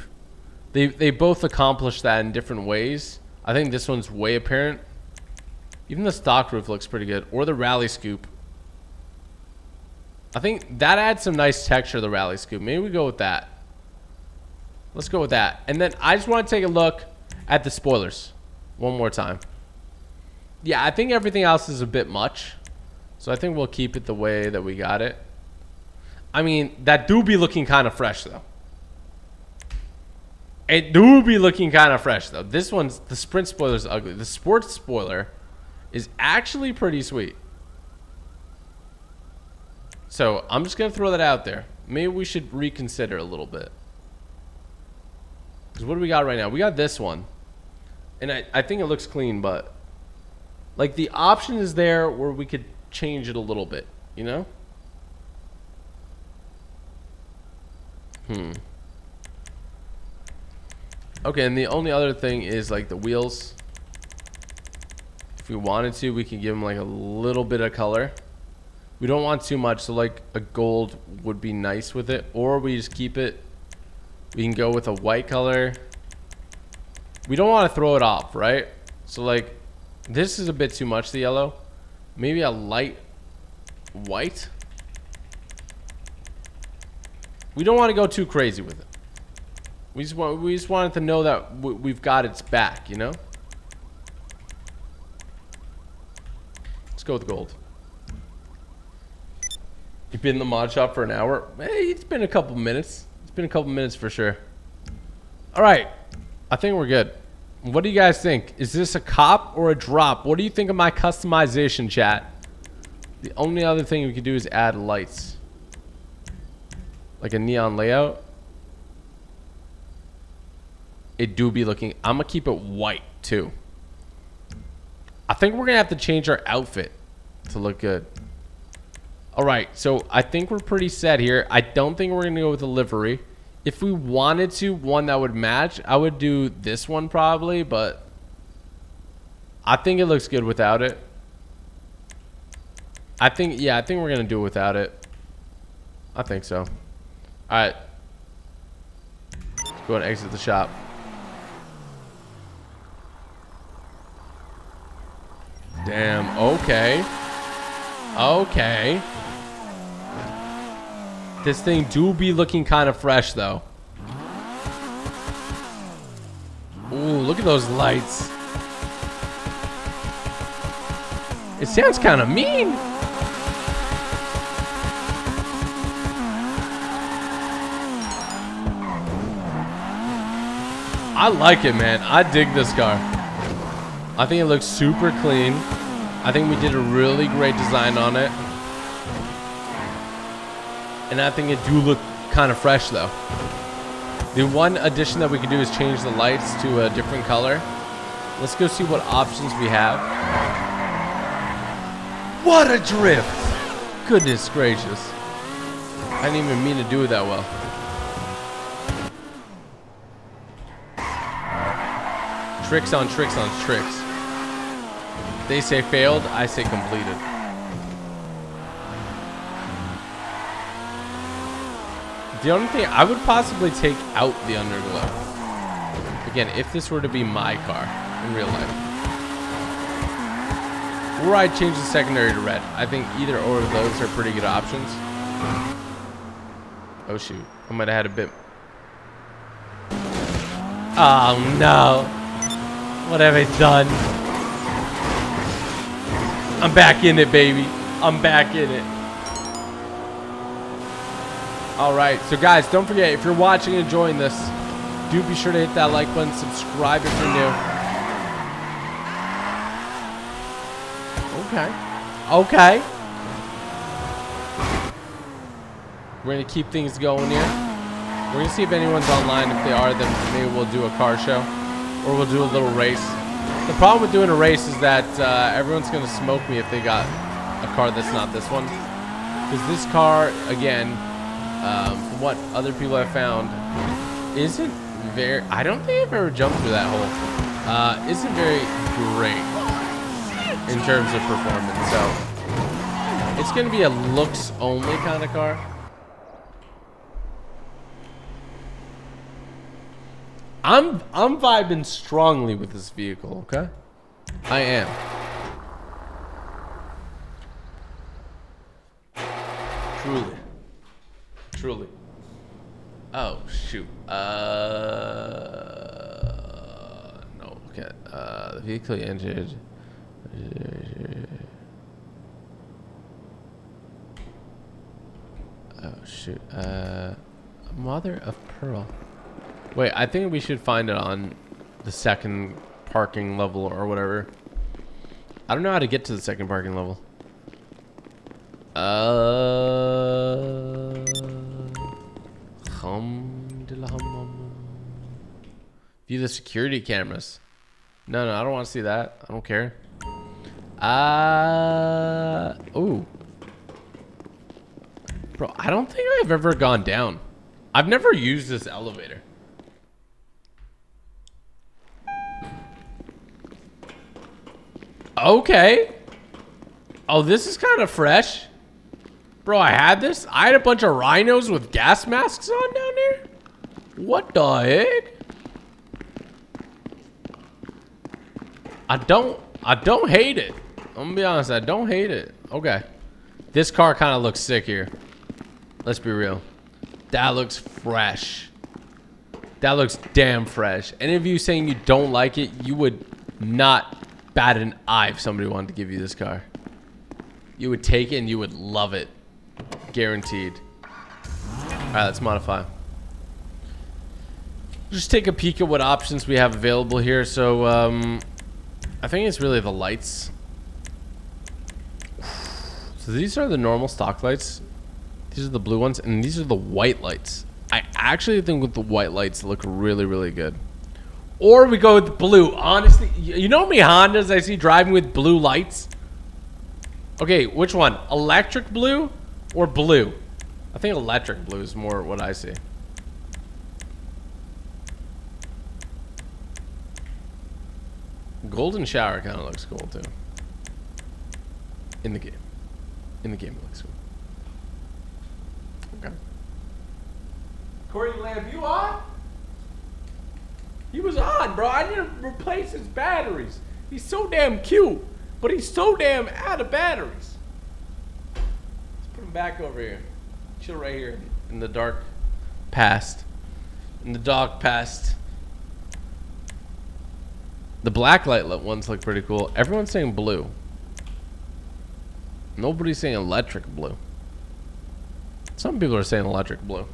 they they both accomplish that in different ways. I think this one's way apparent. Even the stock roof looks pretty good, or the rally scoop. I think that adds some nice texture. To the rally scoop. Maybe we go with that. Let's go with that. And then I just want to take a look at the spoilers one more time yeah, I think everything else is a bit much. So I think we'll keep it the way that we got it. I mean, that do be looking kind of fresh, though. It do be looking kind of fresh, though. This one's, the sprint spoiler is ugly. The sports spoiler is actually pretty sweet. So I'm just going to throw that out there. Maybe we should reconsider a little bit. Because what do we got right now? We got this one. And I, I think it looks clean, but like the option is there where we could change it a little bit, you know? Hmm. Okay, and the only other thing is like the wheels. If we wanted to, we can give them like a little bit of color. We don't want too much, so like a gold would be nice with it. Or we just keep it. We can go with a white color. We don't want to throw it off, right? So like this is a bit too much, the yellow. Maybe a light white. We don't want to go too crazy with it. We just want we just wanted to know that we've got its back, you know. Let's go with gold. You've been in the mod shop for an hour. Hey, it's been a couple minutes. It's been a couple minutes for sure. All right, I think we're good. What do you guys think? Is this a cop or a drop? What do you think of my customization, chat? The only other thing we could do is add lights. Like a neon layout. It do be looking... I'm going to keep it white, too. I think we're going to have to change our outfit to look good. Alright, so I think we're pretty set here. I don't think we're going to go with a livery. If we wanted to, one that would match, I would do this one probably, but I think it looks good without it. I think, yeah, I think we're going to do it without it. I think so. All right. Let's go and exit the shop. Damn, okay. Okay. This thing do be looking kind of fresh, though. Ooh, look at those lights. It sounds kind of mean. I like it, man. I dig this car. I think it looks super clean. I think we did a really great design on it. And I think it do look kind of fresh though. The one addition that we can do is change the lights to a different color. Let's go see what options we have. What a drift! Goodness gracious. I didn't even mean to do it that well. Tricks on tricks on tricks. They say failed, I say completed. The only thing I would possibly take out the underglow. Again, if this were to be my car in real life. Or I'd change the secondary to red. I think either or of those are pretty good options. Oh shoot. I might have had a bit. Oh no. What have I done? I'm back in it, baby. I'm back in it. All right, so guys, don't forget if you're watching and enjoying this, do be sure to hit that like button, subscribe if you're new. Okay. Okay. We're gonna keep things going here. We're gonna see if anyone's online. If they are, then maybe we'll do a car show, or we'll do a little race. The problem with doing a race is that uh, everyone's gonna smoke me if they got a car that's not this one. Because this car, again, um, from what other people have found, isn't very. I don't think I've ever jumped through that hole. Uh, isn't very great in terms of performance. So it's gonna be a looks only kind of car. I'm I'm vibing strongly with this vehicle, okay? I am. Truly. Truly. Oh shoot. Uh no, okay. Uh the vehicle entered. Oh shoot. Uh mother of pearl. Wait, I think we should find it on the second parking level or whatever. I don't know how to get to the second parking level. Uh, View the security cameras. No, no, I don't want to see that. I don't care. Uh, ooh. Bro, I don't think I've ever gone down. I've never used this elevator. Okay. Oh, this is kind of fresh. Bro, I had this? I had a bunch of rhinos with gas masks on down there? What the heck? I don't, I don't hate it. I'm gonna be honest, I don't hate it. Okay. This car kind of looks sick here. Let's be real. That looks fresh. That looks damn fresh. Any of you saying you don't like it, you would not bat an eye if somebody wanted to give you this car. You would take it and you would love it. Guaranteed. Alright, let's modify. Just take a peek at what options we have available here. So, um, I think it's really the lights. So these are the normal stock lights. These are the blue ones, and these are the white lights. I actually think with the white lights look really, really good. Or we go with blue. Honestly, you know me Hondas I see driving with blue lights? Okay, which one? Electric blue or blue? I think electric blue is more what I see. Golden shower kind of looks cool too. In the game. In the game it looks cool. Okay. Corey Lamb, you on? He was on, bro. I need to replace his batteries. He's so damn cute, but he's so damn out of batteries. Back over here. Chill right here in the dark past. In the dark past. The black light ones look pretty cool. Everyone's saying blue. Nobody's saying electric blue. Some people are saying electric blue.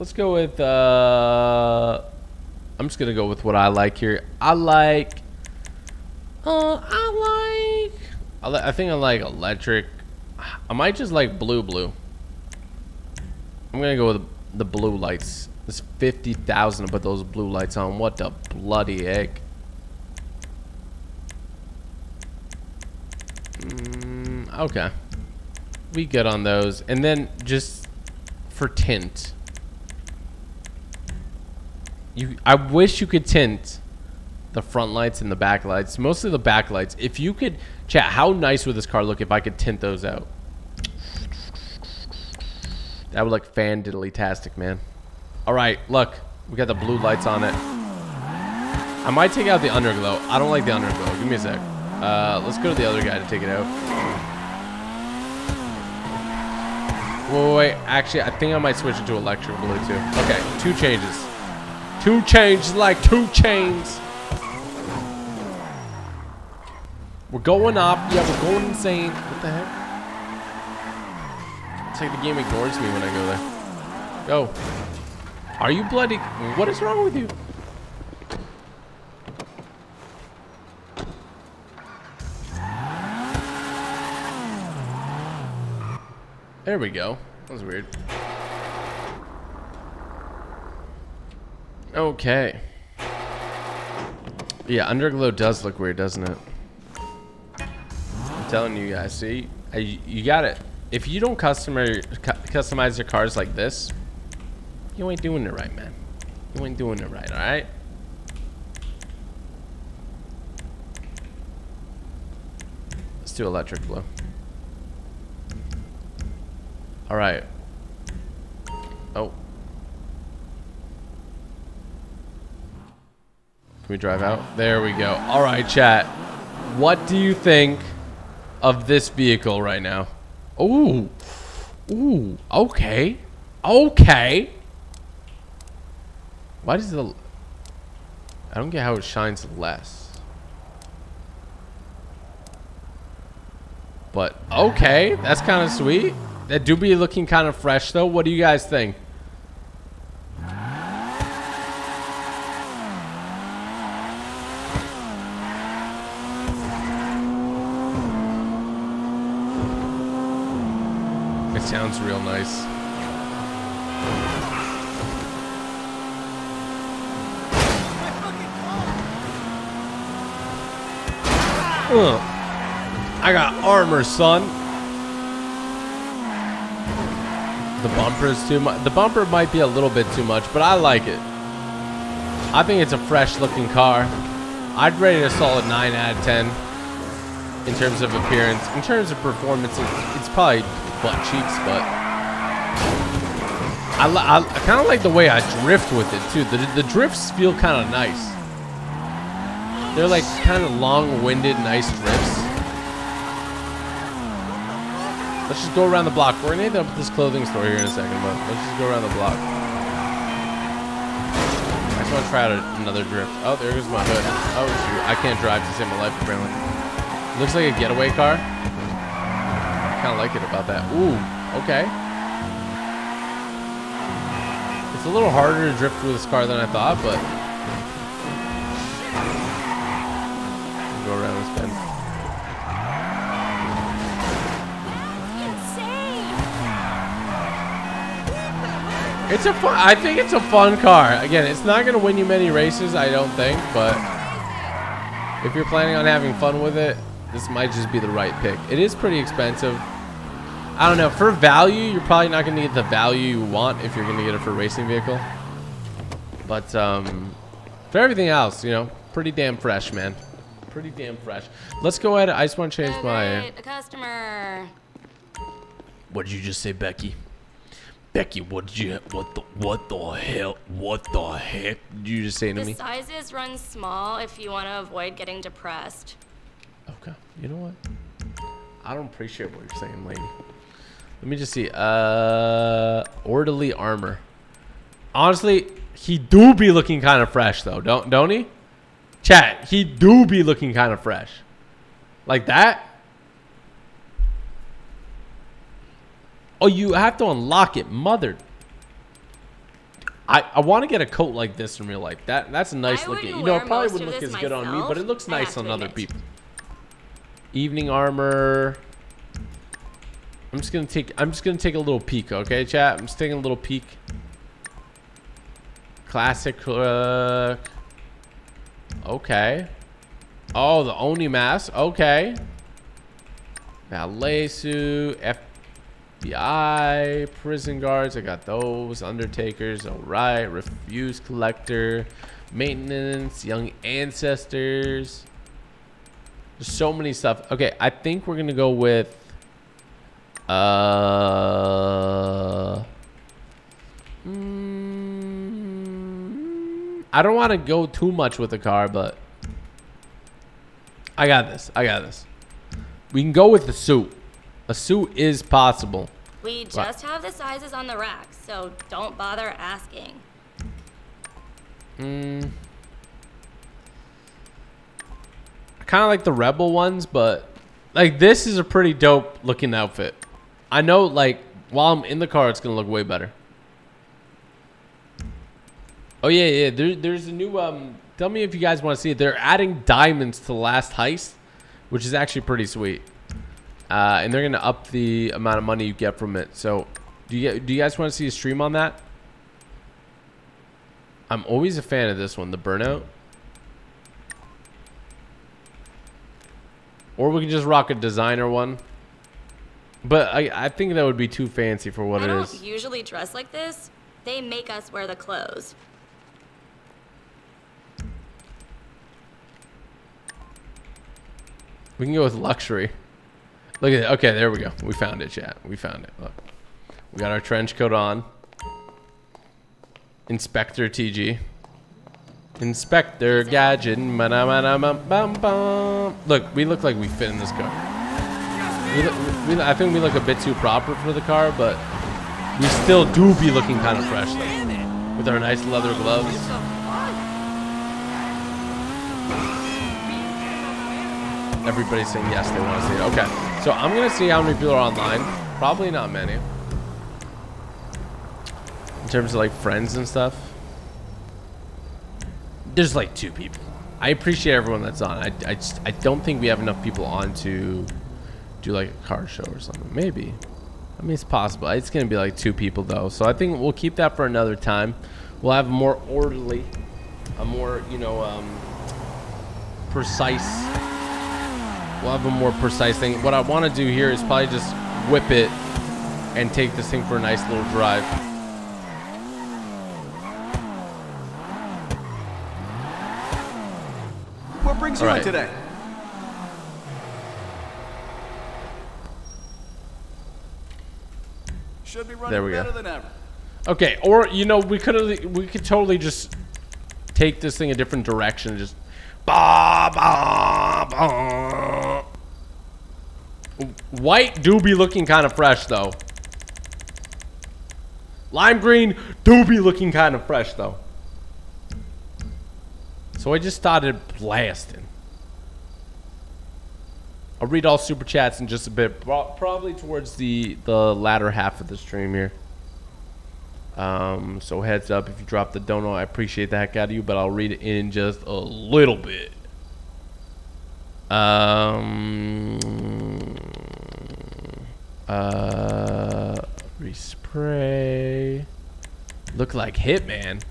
Let's go with, uh, I'm just going to go with what I like here. I like, uh, I like, I, think I like electric I might just like blue blue. I'm gonna go with the blue lights. It's 50,000 to put those blue lights on. What the bloody heck? Mm, okay. We good on those. And then just for tint. You, I wish you could tint the front lights and the back lights. Mostly the back lights. If you could, chat, how nice would this car look if I could tint those out? That would look fan diddly tastic, man. All right, look, we got the blue lights on it. I might take out the underglow. I don't like the underglow. Give me a sec. Uh, let's go to the other guy to take it out. Wait, wait. Actually, I think I might switch it to electric blue too. Okay, two changes. Two changes like two chains. We're going up. Yeah, we're going insane. What the heck? It's like the game ignores me when I go there. Go. Are you bloody? What is wrong with you? There we go. That was weird. Okay. Yeah, underglow does look weird, doesn't it? Telling you guys. See, I, you got it. If you don't customer cu customize your cars like this, you ain't doing it right, man. You ain't doing it right. All right. Let's do electric blue. All right. Oh. Can we drive out? There we go. All right, chat. What do you think of this vehicle right now? Ooh. Ooh. Okay. Okay. Why does the... I don't get how it shines less. But, okay. That's kind of sweet. That do be looking kind of fresh, though. What do you guys think? It sounds real nice. Ugh. I got armor, son. The bumper is too much. The bumper might be a little bit too much, but I like it. I think it's a fresh looking car. I'd rate it a solid 9 out of 10 in terms of appearance. In terms of performance, it's, it's probably butt cheeks, but I, I, I kind of like the way I drift with it too. The, the drifts feel kind of nice. They're like kind of long-winded, nice drifts. Let's just go around the block. We're gonna hit up this clothing store here in a second, but let's just go around the block. I just want to try out another drift. Oh, there goes my hood. Oh shoot, I can't drive to save my life apparently. Looks like a getaway car. Kind of like it about that. Ooh, okay. It's a little harder to drift with this car than I thought, but go around this bend. It's a fun. I think it's a fun car. Again, it's not gonna win you many races, I don't think, but if you're planning on having fun with it, this might just be the right pick. It is pretty expensive. I don't know. For value, you're probably not gonna get the value you want if you're gonna get it for a racing vehicle. But um, for everything else, you know, pretty damn fresh, man. Pretty damn fresh. Let's go ahead. I just want to change my. A customer. What did you just say, Becky? Becky, what did you? What the? What the hell? What the heck did you just say to The me? sizes run small if you want to avoid getting depressed. Okay. You know what? I don't appreciate what you're saying, lady. Let me just see. Uh, orderly armor. Honestly, he do be looking kind of fresh though, don't don't he? Chat, he do be looking kind of fresh. Like that? Oh, you have to unlock it, mother. I, I want to get a coat like this in real life. That that's a nice I looking. You know, it probably wouldn't look as this good on me, but it looks I nice on other people. Evening armor. I'm just gonna take I'm just gonna take a little peek, okay, chat? I'm just taking a little peek. Classic uh, Okay. Oh, the Oni mask. Okay. Ballet suit, FBI, prison guards. I got those. Undertakers. All right. Refuse collector, maintenance, young ancestors. There's so many stuff. Okay, I think we're gonna go with. Uh. mm, I don't want to go too much with the car, but I got this. I got this. We can go with the suit. A suit is possible. We just have the sizes on the rack, so don't bother asking. Mm. I kind of like the rebel ones, but like this is a pretty dope looking outfit. I know, like while I'm in the car, it's gonna look way better. Oh yeah, yeah. There, there's a new. Um, tell me if you guys want to see it. They're adding diamonds to the last heist, which is actually pretty sweet. Uh, and they're gonna up the amount of money you get from it. So, do you do you guys want to see a stream on that? I'm always a fan of this one, the burnout. Or we can just rock a designer one. But I, I think that would be too fancy for what I it don't is. usually dress like this. They make us wear the clothes. We can go with luxury. Look at it. Okay, there we go. We found it, chat. We found it. Look. We got our trench coat on. Inspector TG. Inspector Gadget. Look, we look like we fit in this car. We look, we, I think we look a bit too proper for the car, but we still do be looking kind of fresh, though. With our nice leather gloves. Everybody's saying yes, they want to see it. Okay, so I'm going to see how many people are online. Probably not many. In terms of like friends and stuff. There's like two people. I appreciate everyone that's on. I, I, just, I don't think we have enough people on to do like a car show or something. Maybe. I mean, it's possible. It's going to be like two people though. So I think we'll keep that for another time. We'll have a more orderly, a more, you know, um, precise we'll have a more precise thing. What I want to do here is probably just whip it and take this thing for a nice little drive. What brings you All in today? Should be running There we go. better than ever. Okay, or you know, we could we could totally just take this thing a different direction. Just ba ba ba. White do be looking kind of fresh though. Lime green do be looking kind of fresh though. So I just started blasting. I'll read all super chats in just a bit, probably towards the the latter half of the stream here. Um, so heads up if you drop the dono, I appreciate the heck out of you, but I'll read it in just a little bit. Um, uh, respray. Look like Hitman.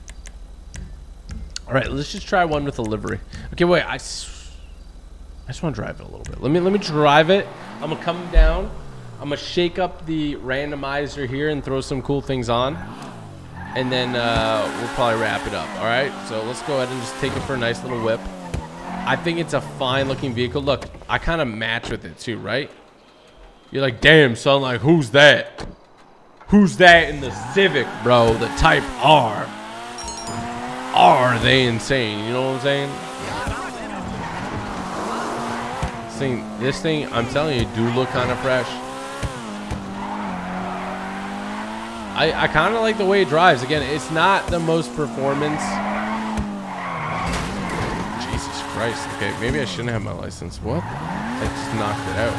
All right, let's just try one with a livery. Okay, wait. I, I just want to drive it a little bit. Let me let me drive it. I'm gonna come down. I'm gonna shake up the randomizer here and throw some cool things on, and then uh, we'll probably wrap it up. All right. So let's go ahead and just take it for a nice little whip. I think it's a fine looking vehicle. Look, I kind of match with it too, right? You're like, damn, son, like, who's that? Who's that in the Civic, bro? The Type R. Are they insane? You know what I'm saying? This thing, this thing, I'm telling you, do look kind of fresh. I, I kind of like the way it drives. Again, it's not the most performance. Jesus Christ. Okay, maybe I shouldn't have my license. What? I just knocked it out.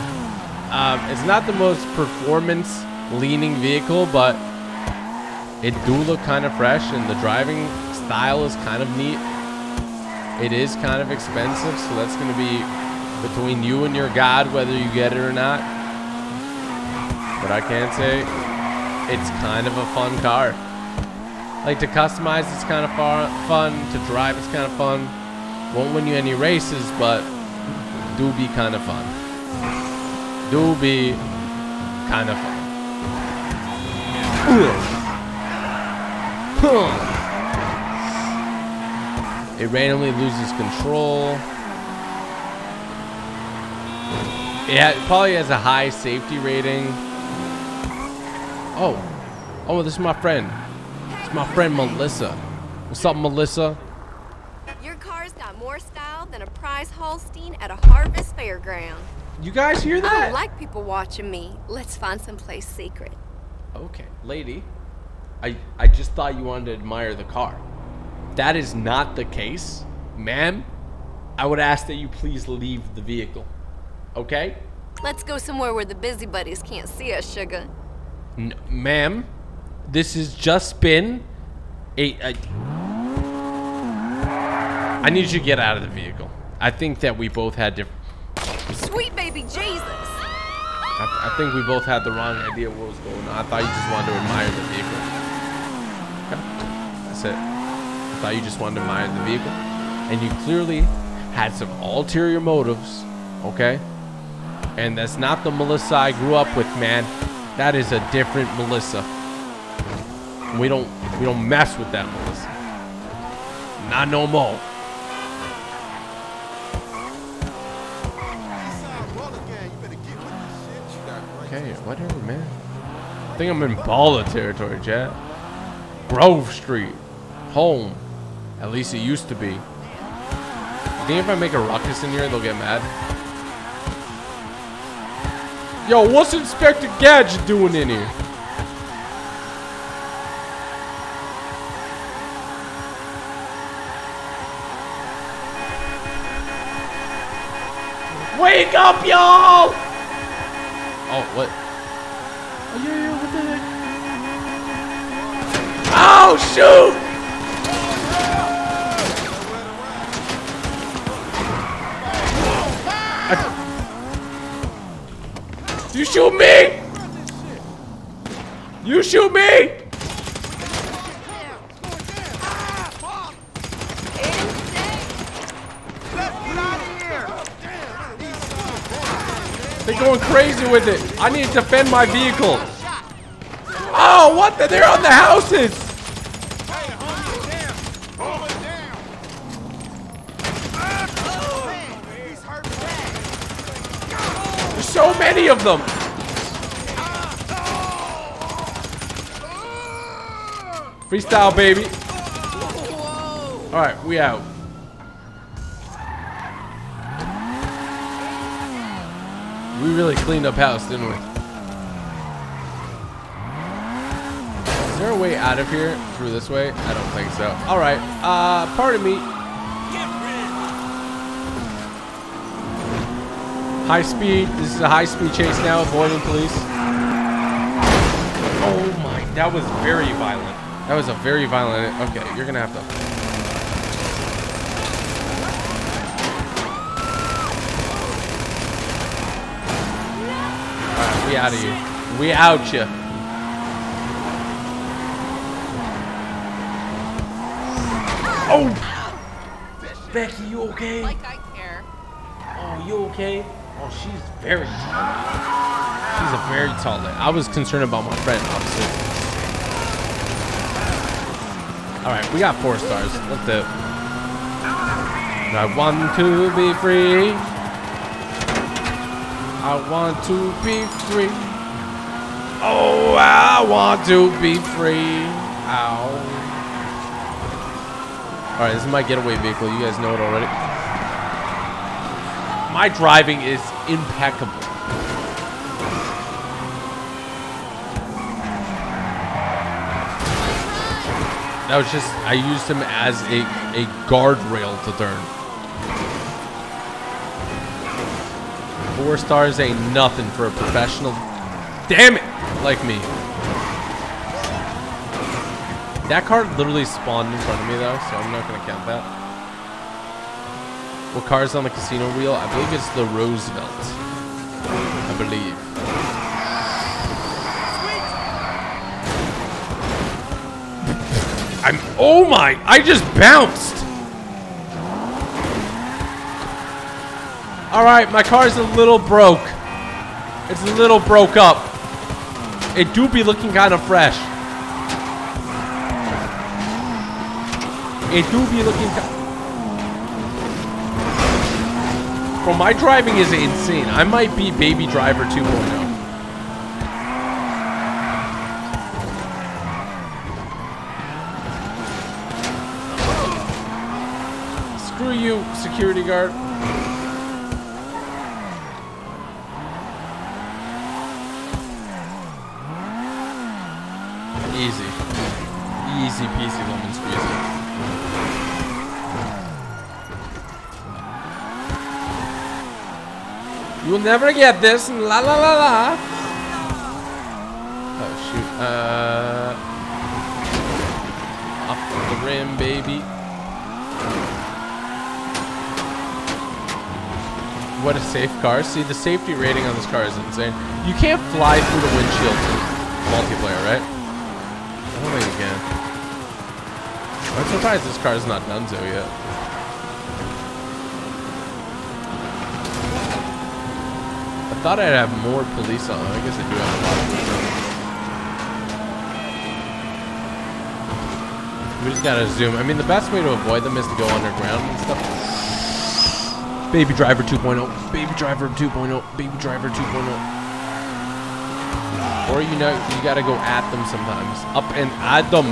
Um, it's not the most performance leaning vehicle, but it do look kind of fresh and the driving style is kind of neat. It is kind of expensive, so that's going to be between you and your God whether you get it or not. But I can't say it's kind of a fun car. Like to customize, it's kind of fun. To drive, it's kind of fun. Won't win you any races, but do be kind of fun. Do be kind of fun. It randomly loses control. It ha- probably has a high safety rating. Oh. Oh, this is my friend. It's my friend Melissa. What's up, Melissa? Your car's got more style than a prize Holstein at a harvest fairground. You guys hear I that? don't like people watching me. Let's find someplace secret. Okay, lady. I I just thought you wanted to admire the car. That is not the case, ma'am. I would ask that you please leave the vehicle. Okay? Let's go somewhere where the busybodies can't see us, sugar. N- ma'am, this has just been a, a. I need you to get out of the vehicle. I think that we both had different. Sweet baby Jesus! I, I think we both had the wrong idea of what was going on. I thought you just wanted to admire the vehicle. Okay. That's it. I thought you just wanted to admire the vehicle. And you clearly had some ulterior motives, okay? And that's not the Melissa I grew up with, man. That is a different Melissa. We don't we don't mess with that Melissa. Not no more. Okay, whatever, man. I think I'm in baller territory, Chad. Grove Street. Home. At least it used to be. You think if I make a ruckus in here, they'll get mad? Yo, what's Inspector Gadget doing in here? Wake up, y'all! Oh, what? Oh, yeah, yeah, what the heck? Oh, shoot! You shoot me! You shoot me! They're going crazy with it. I need to defend my vehicle. Oh, what the? They're on the houses. So many of them. Freestyle, baby. All right, we out. We really cleaned up house, didn't we? Is there a way out of here through this way? I don't think so. All right. Uh, pardon me. High speed. This is a high speed chase now, avoiding police. Oh my, that was very violent. That was a very violent. Okay, you're gonna have to. Alright, we out of here. We out ya. Oh! Becky, you okay? Like I care. Oh, you okay? She's very tall. She's a very tall lady. I was concerned about my friend, obviously. Alright, we got four stars. Let's do it. I want to be free. I want to be free. Oh, I want to be free. Ow. Alright, this is my getaway vehicle. You guys know it already. My driving is impeccable. That was just, I used him as a, a guardrail to turn. Four stars ain't nothing for a professional. Damn it! Like me. That car literally spawned in front of me though, so I'm not gonna count that. What car is on the casino wheel? I believe it's the Roosevelt. I believe. I'm. Oh my! I just bounced. All right, my car's a little broke. It's a little broke up. It do be looking kind of fresh. It do be looking. Bro, my driving is insane. I might be Baby Driver oh. 2.0. Screw you, security guard. Easy. Easy peasy lemon squeezy. You will never get this. La la la la. Oh shoot. Uh off the rim, baby. What a safe car. See, the safety rating on this car is insane. You can't fly through the windshield multiplayer, right? I don't think you can. I'm surprised this car is not done so yet. Thought I'd have more police on. I guess I do have a lot of police on. We just gotta zoom. I mean, the best way to avoid them is to go underground and stuff. Baby Driver 2.0. Baby Driver 2.0. Baby Driver 2.0. Or you know, you gotta go at them sometimes. Up and at them.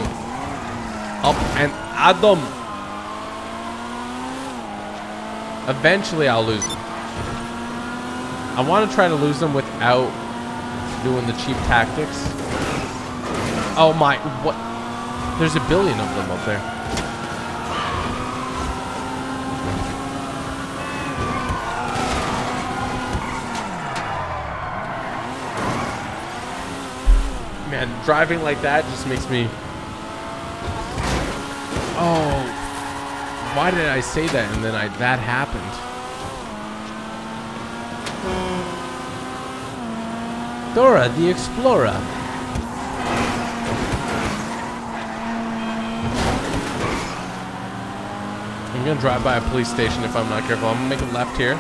Up and at them. Eventually, I'll lose them. I want to try to lose them without doing the cheap tactics. Oh my, what? There's a billion of them up there. Man, driving like that just makes me... Oh, why did I say that and then I that happened? Dora the Explorer. I'm gonna drive by a police station if I'm not careful. I'm gonna make a left here.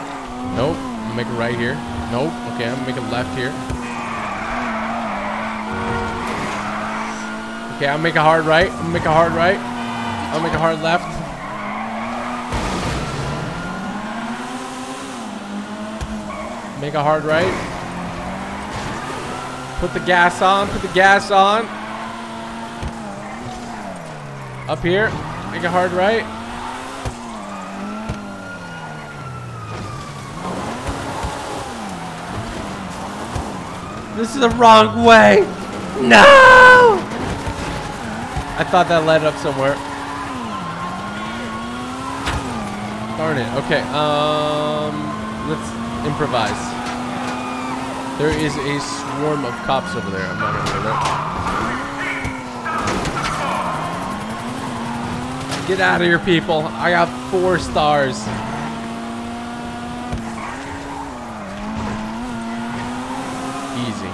Nope. I'm gonna make a right here. Nope. Okay, I'm gonna make a left here. Okay, I'll make a hard right. I'm gonna make a hard right. I'll make a hard left. Make a hard right. Put the gas on. Put the gas on. Up here. Make a hard right. This is the wrong way. No! I thought that led up somewhere. Darn it. Okay. Um, let's improvise. There is a swarm of cops over there. I'm not go there. Get out of here, people. I got four stars. Easy.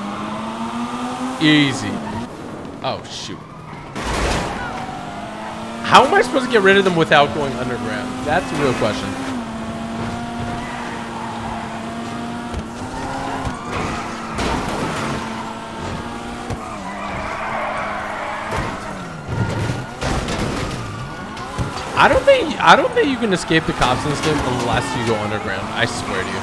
Easy. Oh, shoot. How am I supposed to get rid of them without going underground? That's a real question. I don't think I don't think you can escape the cops in this game unless you go underground. I swear to you.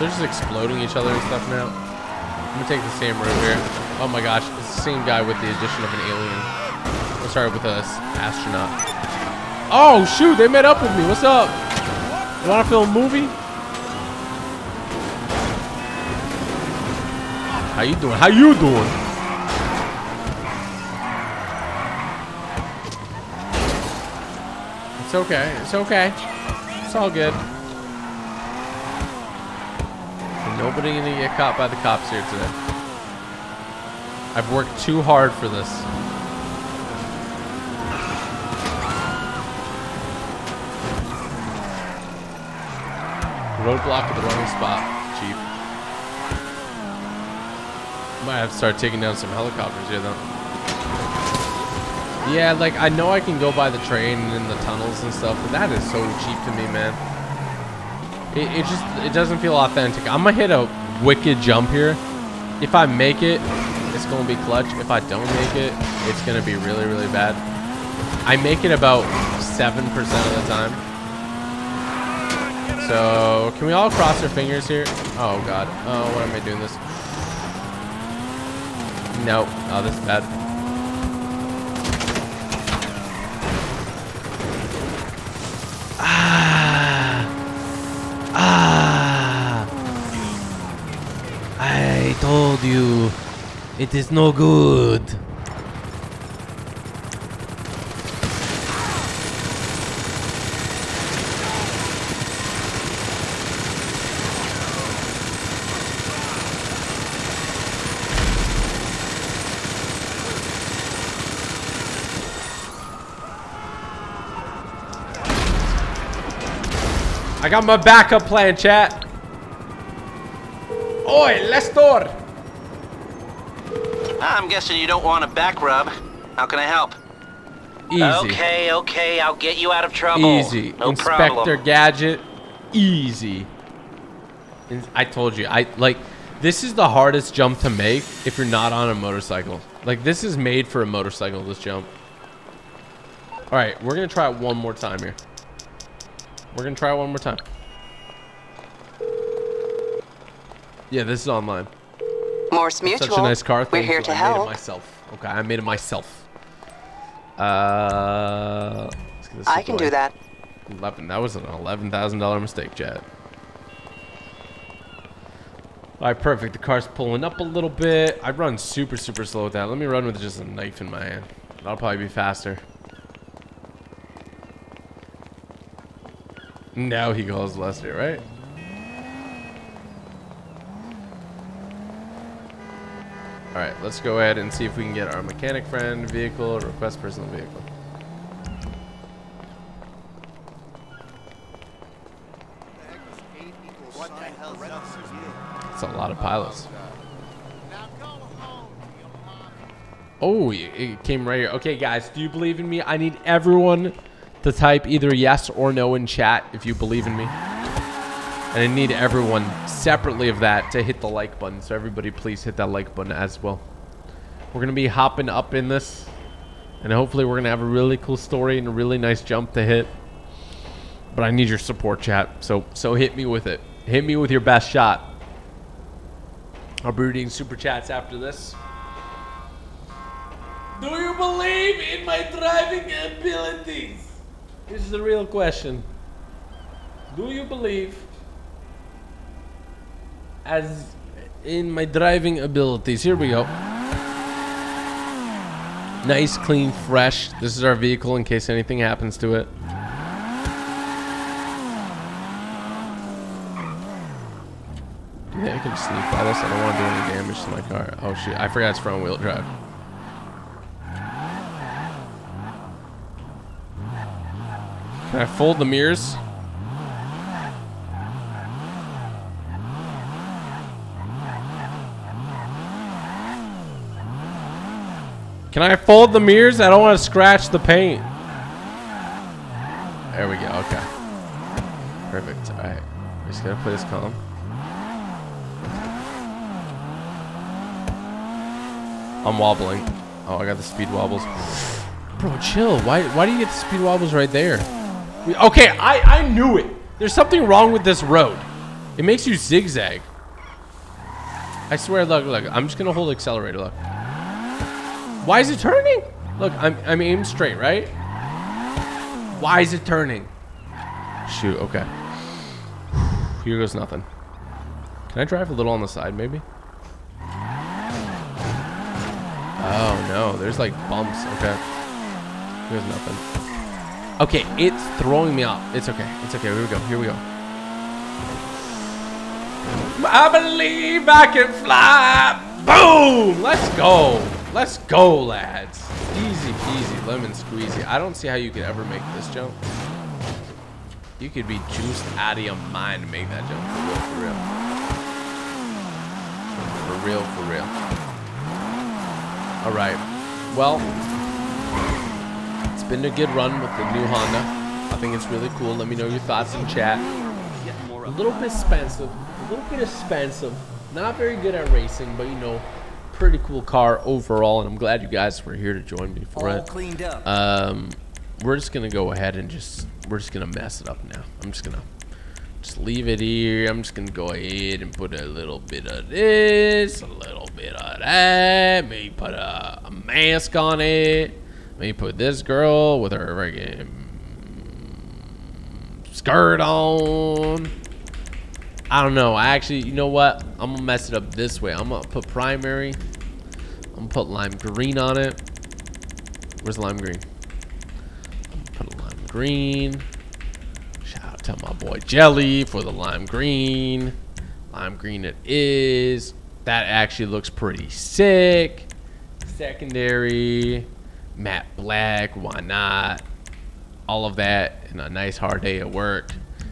They're just exploding each other and stuff now. I'm gonna take the same route here. Oh my gosh, it's the same guy with the addition of an alien. Oh, sorry, with a astronaut. Oh shoot, they met up with me. What's up? You wanna film a movie? How you doing? How you doing? It's okay. It's okay. It's all good. Nobody gonna get caught by the cops here today. I've worked too hard for this. Roadblock at the wrong spot, Chief. Might have to start taking down some helicopters here, though. Yeah, like I know I can go by the train and the tunnels and stuff, but that is so cheap to me, man. It, it just it doesn't feel authentic. I'm gonna hit a wicked jump here. If I make it, it's gonna be clutch. If I don't make it, it's gonna be really really bad. I make it about seven percent of the time. So can we all cross our fingers here? Oh god. Oh, what am I doing this? No. Oh, this is bad. You. It is no good. I got my backup plan, chat. Oi, Lester. I'm guessing you don't want a back rub. How can I help? Easy. Okay, okay, I'll get you out of trouble. Easy. No Inspector problem. Gadget. Easy. I told you. I like this is the hardest jump to make if you're not on a motorcycle. Like this is made for a motorcycle this jump. All right, we're going to try it one more time here. We're going to try it one more time. Yeah, this is online. Morse Mutual. Such a nice car. We're here to I made it help. myself. Okay, I made it myself. Uh, let's get this I can do that. 11. That was an $11,000 mistake, Jet. All right, perfect. The car's pulling up a little bit. I run super, super slow with that. Let me run with just a knife in my hand. That'll probably be faster. Now he calls Lester, right? All right, let's go ahead and see if we can get our mechanic friend vehicle, request personal vehicle. It's a lot of pilots. Oh, it came right here. Okay, guys, do you believe in me? I need everyone to type either yes or no in chat if you believe in me. And I need everyone separately of that to hit the like button. So everybody please hit that like button as well. We're going to be hopping up in this. And hopefully we're going to have a really cool story and a really nice jump to hit. But I need your support chat. So so hit me with it. Hit me with your best shot. I'll be reading super chats after this. Do you believe in my driving abilities? This is the real question. Do you believe as in my driving abilities? Here we go. Nice, clean, fresh. This is our vehicle in case anything happens to it. Think I can sneak by this? I don't want to do any damage to my car. Oh shit, I forgot it's front wheel drive. Can I fold the mirrors? Can I fold the mirrors? I don't want to scratch the paint. There we go. Okay. Perfect. All right. We're Just gonna put his calm. I'm wobbling. Oh, I got the speed wobbles. Bro, chill. Why why do you get the speed wobbles right there? We- Okay, I, I knew it. There's something wrong with this road. It makes you zigzag. I swear, look, look. I'm just gonna hold accelerator, look. Why is it turning? Look, I'm, I'm aimed straight, right? Why is it turning? Shoot, okay. Here goes nothing. Can I drive a little on the side, maybe? Oh, no. There's like bumps. Okay. Here's nothing. Okay, it's throwing me off. It's okay. It's okay. Here we go. Here we go. I believe I can fly. Boom! Let's go. Let's go, lads. Easy peasy, lemon squeezy. I don't see how you could ever make this jump. You could be juiced out of your mind to make that jump. For real, for real. For real, for real. All right. Well, it's been a good run with the new Honda. I think it's really cool. Let me know your thoughts in chat. A little bit expensive. A little bit expensive. Not very good at racing, but you know, pretty cool car overall. And I'm glad you guys were here to join me for All it. cleaned up. Um, we're just gonna go ahead and just we're just gonna mess it up now. I'm just gonna just leave it here. I'm just gonna go ahead and put a little bit of this, a little bit of that. Maybe put a, a mask on it. Maybe put this girl with her freaking skirt on. I don't know. I actually, you know what? I'm gonna mess it up this way. I'm gonna put primary. I'm gonna put lime green on it. Where's lime green? Put a lime green. Shout out to my boy Jelly for the lime green. Lime green it is. That actually looks pretty sick. Secondary. Matte black. Why not? All of that in a nice hard day at work.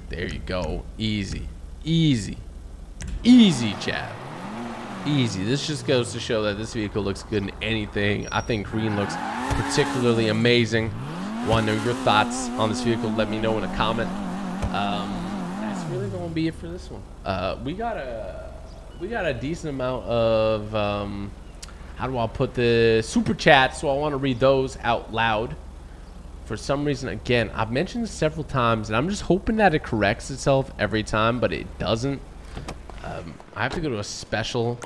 There you go. Easy. Easy. Easy, chat. Easy. This just goes to show that this vehicle looks good in anything. I think green looks particularly amazing. Want to know your thoughts on this vehicle? Let me know in a comment. Um, that's really going to be it for this one. Uh, we got a we got a decent amount of um, how do I put the super chats? So I want to read those out loud. For some reason, again, I've mentioned this several times, and I'm just hoping that it corrects itself every time, but it doesn't. Um, I have to go to a special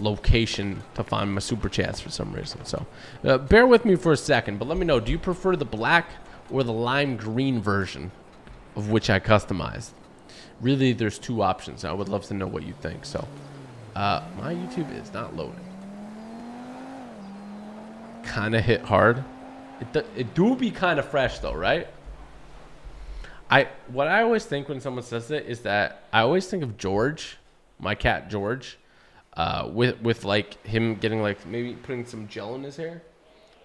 location to find my super chats for some reason. So uh, bear with me for a second, but let me know. Do you prefer the black or the lime green version of which I customized? Really, there's two options. I would love to know what you think. So uh, my YouTube is not loading. Kind of hit hard. It, do, it do be kind of fresh though, right? I what I always think when someone says it is that I always think of George, my cat George, uh, with with like him getting like maybe putting some gel in his hair,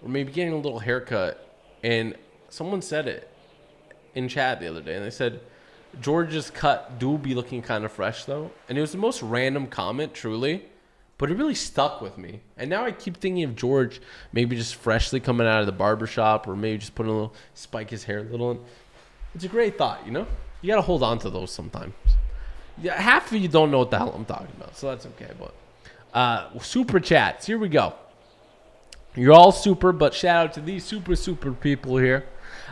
or maybe getting a little haircut. And someone said it in chat the other day, and they said George's cut do be looking kind of fresh though, and it was the most random comment, truly, but it really stuck with me. And now I keep thinking of George maybe just freshly coming out of the barber shop, or maybe just putting a little spike his hair a little. It's a great thought, you know. You gotta hold on to those sometimes. Yeah, half of you don't know what the hell I'm talking about, so that's okay. But uh, super chats, here we go. You're all super, but shout out to these super super people here.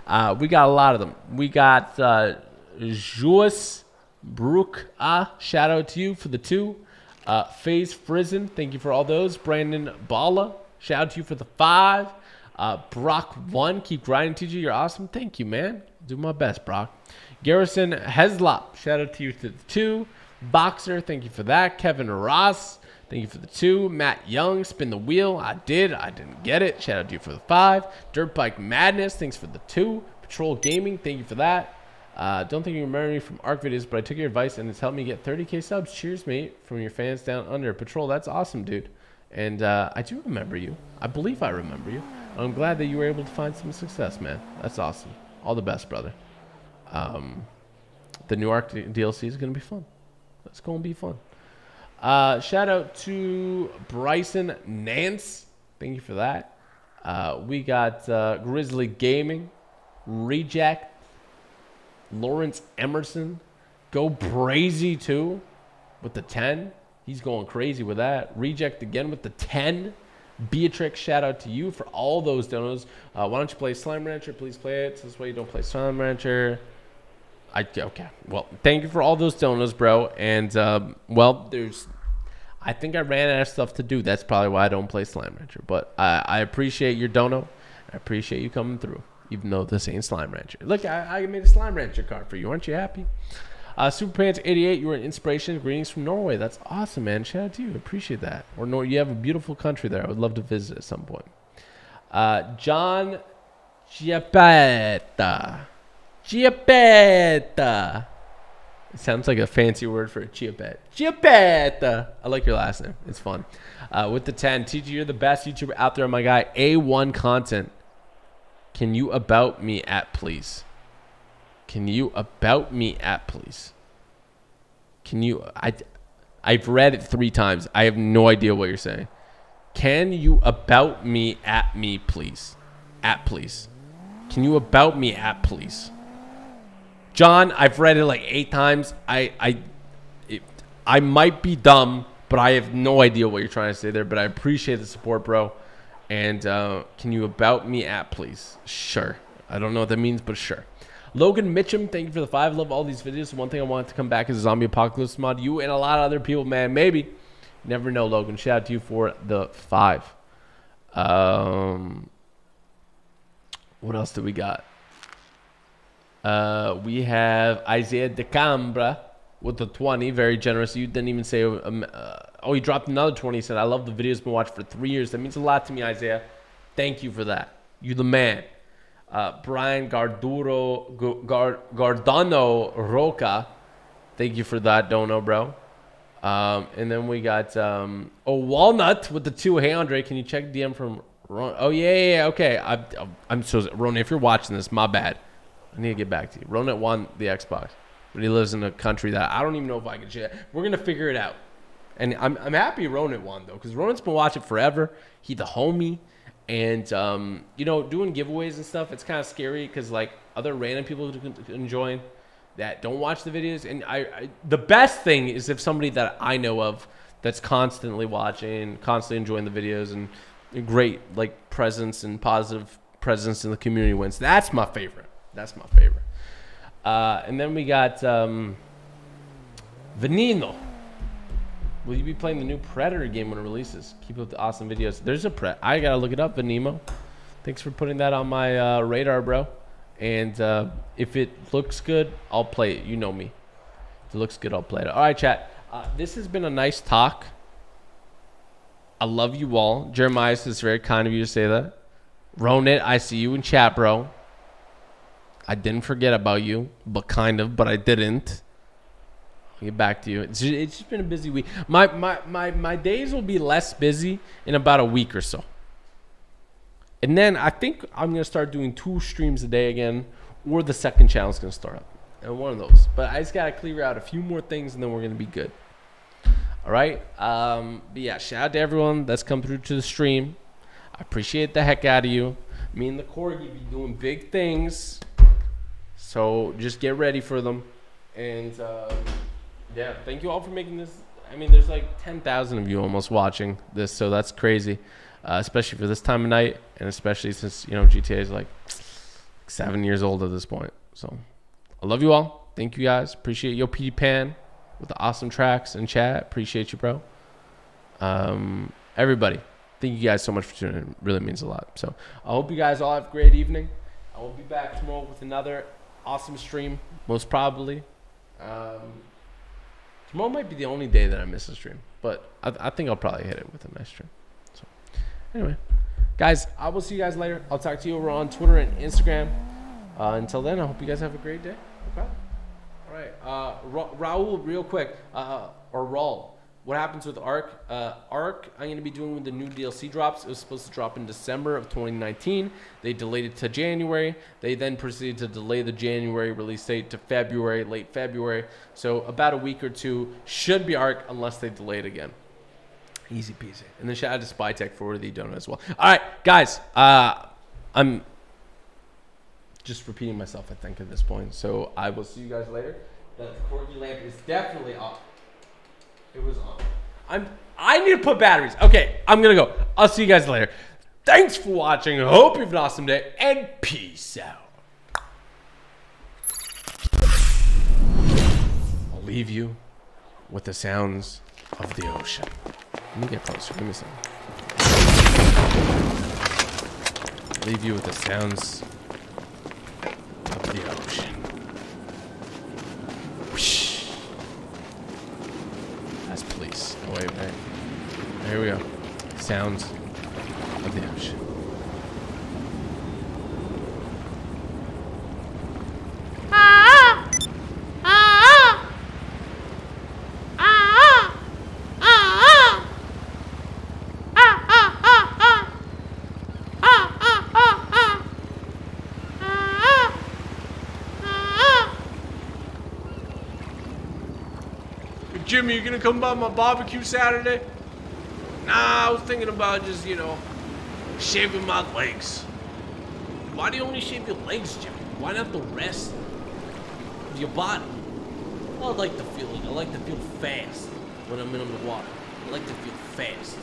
Uh, we got a lot of them. We got uh, Jules Brook. Ah, shout out to you for the two. Uh, Phase Frizen, thank you for all those. Brandon Bala, shout out to you for the five. Uh, Brock one, keep grinding, TG. You're awesome. Thank you, man. Do my best, Brock. Garrison Heslop, shout out to you to the two. Boxer, thank you for that. Kevin Ross, thank you for the two. Matt Young, spin the wheel. I did. I didn't get it. Shout out to you for the five. Dirt Bike Madness, thanks for the two. Patrol Gaming, thank you for that. Uh, don't think you remember me from ARK videos, but I took your advice and it's helped me get 30k subs. Cheers, mate, from your fans down under. Patrol, that's awesome, dude. And uh, I do remember you. I believe I remember you. I'm glad that you were able to find some success, man. That's awesome. All the best, brother. Um, the new ARK DLC is going to be fun. It's going to be fun. Uh, shout out to Bryson Nance. Thank you for that. Uh, we got uh, Grizzly Gaming, Reject, Lawrence Emerson, go crazy too with the 10. He's going crazy with that. Reject again with the 10. Beatrix, shout out to you for all those donos. Uh, why don't you play Slime Rancher? Please play it. This way you don't play Slime Rancher. I okay. Well, thank you for all those donos, bro. And um, well, there's. I think I ran out of stuff to do. That's probably why I don't play Slime Rancher. But I, I appreciate your dono. I appreciate you coming through, even though this ain't Slime Rancher. Look, I, I made a Slime Rancher card for you. Aren't you happy? Uh, Super Pants 88, you were an inspiration. Greetings from Norway. That's awesome, man. Shout out to you. Appreciate that. Or Nor- you have a beautiful country there. I would love to visit at some point. Uh, John Giappetta. Giappetta. It sounds like a fancy word for a Giappetta. Giappetta. I like your last name. It's fun. Uh, with the 10, TG, you're the best YouTuber out there, my guy. A1 content. Can you about me at, please? Can you about me at, please? Can you? I, I've read it three times. I have no idea what you're saying. Can you about me at me, please? At, please. Can you about me at please? John, I've read it like eight times. I I it, I might be dumb, but I have no idea what you're trying to say there. But I appreciate the support, bro. And uh, can you about me app, please? Sure. I don't know what that means, but sure. Logan Mitchum, thank you for the five. Love all these videos. One thing I want to come back is a zombie apocalypse mod. You and a lot of other people, man. Maybe. Never know, Logan. Shout out to you for the five. Um, what else do we got? Uh, we have Isaiah DeCambra with the 20. Very generous. You didn't even say. Um, uh, oh, he dropped another 20. He said, I love the videos. Been watching for three years. That means a lot to me, Isaiah. Thank you for that. You the man. Uh, Brian Garduro, Gar, Gardano Roca. Thank you for that, Dono, bro. Um, and then we got um, oh Walnut with the two. Hey Andre, can you check DM from Ron? Oh yeah, yeah, yeah. okay. I, I'm so Ron. If you're watching this, my bad. I need to get back to you. Ronet won the Xbox, but he lives in a country that I don't even know if I can share. We're gonna figure it out. And I'm, I'm happy Ronet won though, because Ronet's been watching forever. He the homie, and um, you know, doing giveaways and stuff. It's kind of scary because like other random people can join that don't watch the videos. And I, I, the best thing is if somebody that I know of that's constantly watching, constantly enjoying the videos, and great like presence and positive presence in the community wins. That's my favorite. That's my favorite. Uh, and then we got um, Veneno. Will you be playing the new Predator game when it releases? Keep up the awesome videos. There's a pre. I gotta look it up, Venemo. Thanks for putting that on my uh, radar, bro. And uh, if it looks good, I'll play it. You know me. If it looks good, I'll play it. All right, chat. Uh, this has been a nice talk. I love you all. Jeremiah is very kind of you to say that. Ronit, I see you in chat, bro. I didn't forget about you, but kind of, but I didn't. Get back to you. It's just, it's just been a busy week. My, my, my, my days will be less busy in about a week or so. And then I think I'm gonna start doing two streams a day again, or the second channel is gonna start up, and one of those. But I just gotta clear out a few more things, and then we're gonna be good. All right. Um, but yeah, shout out to everyone that's come through to the stream. I appreciate the heck out of you. Me and the Corgi be doing big things, so just get ready for them. And uh, yeah, thank you all for making this. I mean, there's like 10,000 of you almost watching this, so that's crazy uh, especially for this time of night, and especially since you know GTA is like seven years old at this point. So I love you all. Thank you guys. Appreciate your PD Pan with the awesome tracks and chat. Appreciate you, bro. Um, everybody, thank you guys so much for tuning in. It really means a lot. So I hope you guys all have a great evening. I will be back tomorrow with another awesome stream, most probably. Um, tomorrow might be the only day that I miss a stream, but I, I think I'll probably hit it with a nice stream. So, Anyway, guys, I will see you guys later. I'll talk to you over on Twitter and Instagram. Uh, until then, I hope you guys have a great day. Okay. All right. Uh, Ra- Raul, real quick, uh, or Raul, what happens with Ark? Uh, Ark, I'm going to be doing with the new DLC drops. It was supposed to drop in December of 2019. They delayed it to January. They then proceeded to delay the January release date to February, late February. So about a week or two should be Ark unless they delay it again. Easy peasy. And then shout out to Spytech for the donut as well. All right, guys. Uh, I'm just repeating myself, I think, at this point. So I will see you guys later. The corgi lamp is definitely off. It was on. I'm. I need to put batteries. Okay, I'm gonna go. I'll see you guys later. Thanks for watching. Hope you have an awesome day, and peace out. I'll leave you with the sounds of the ocean. Let me get closer. Give me some. Leave you with the sounds of the ocean. Whoosh. That's police. Oh, wait, wait. Here we go. Sounds of the ocean. Jimmy, you gonna come by my barbecue Saturday? Nah, I was thinking about just, you know, shaving my legs. Why do you only shave your legs, Jimmy? Why not the rest of your body? I like the feeling. I like to feel fast when I'm in the water. I like to feel fast.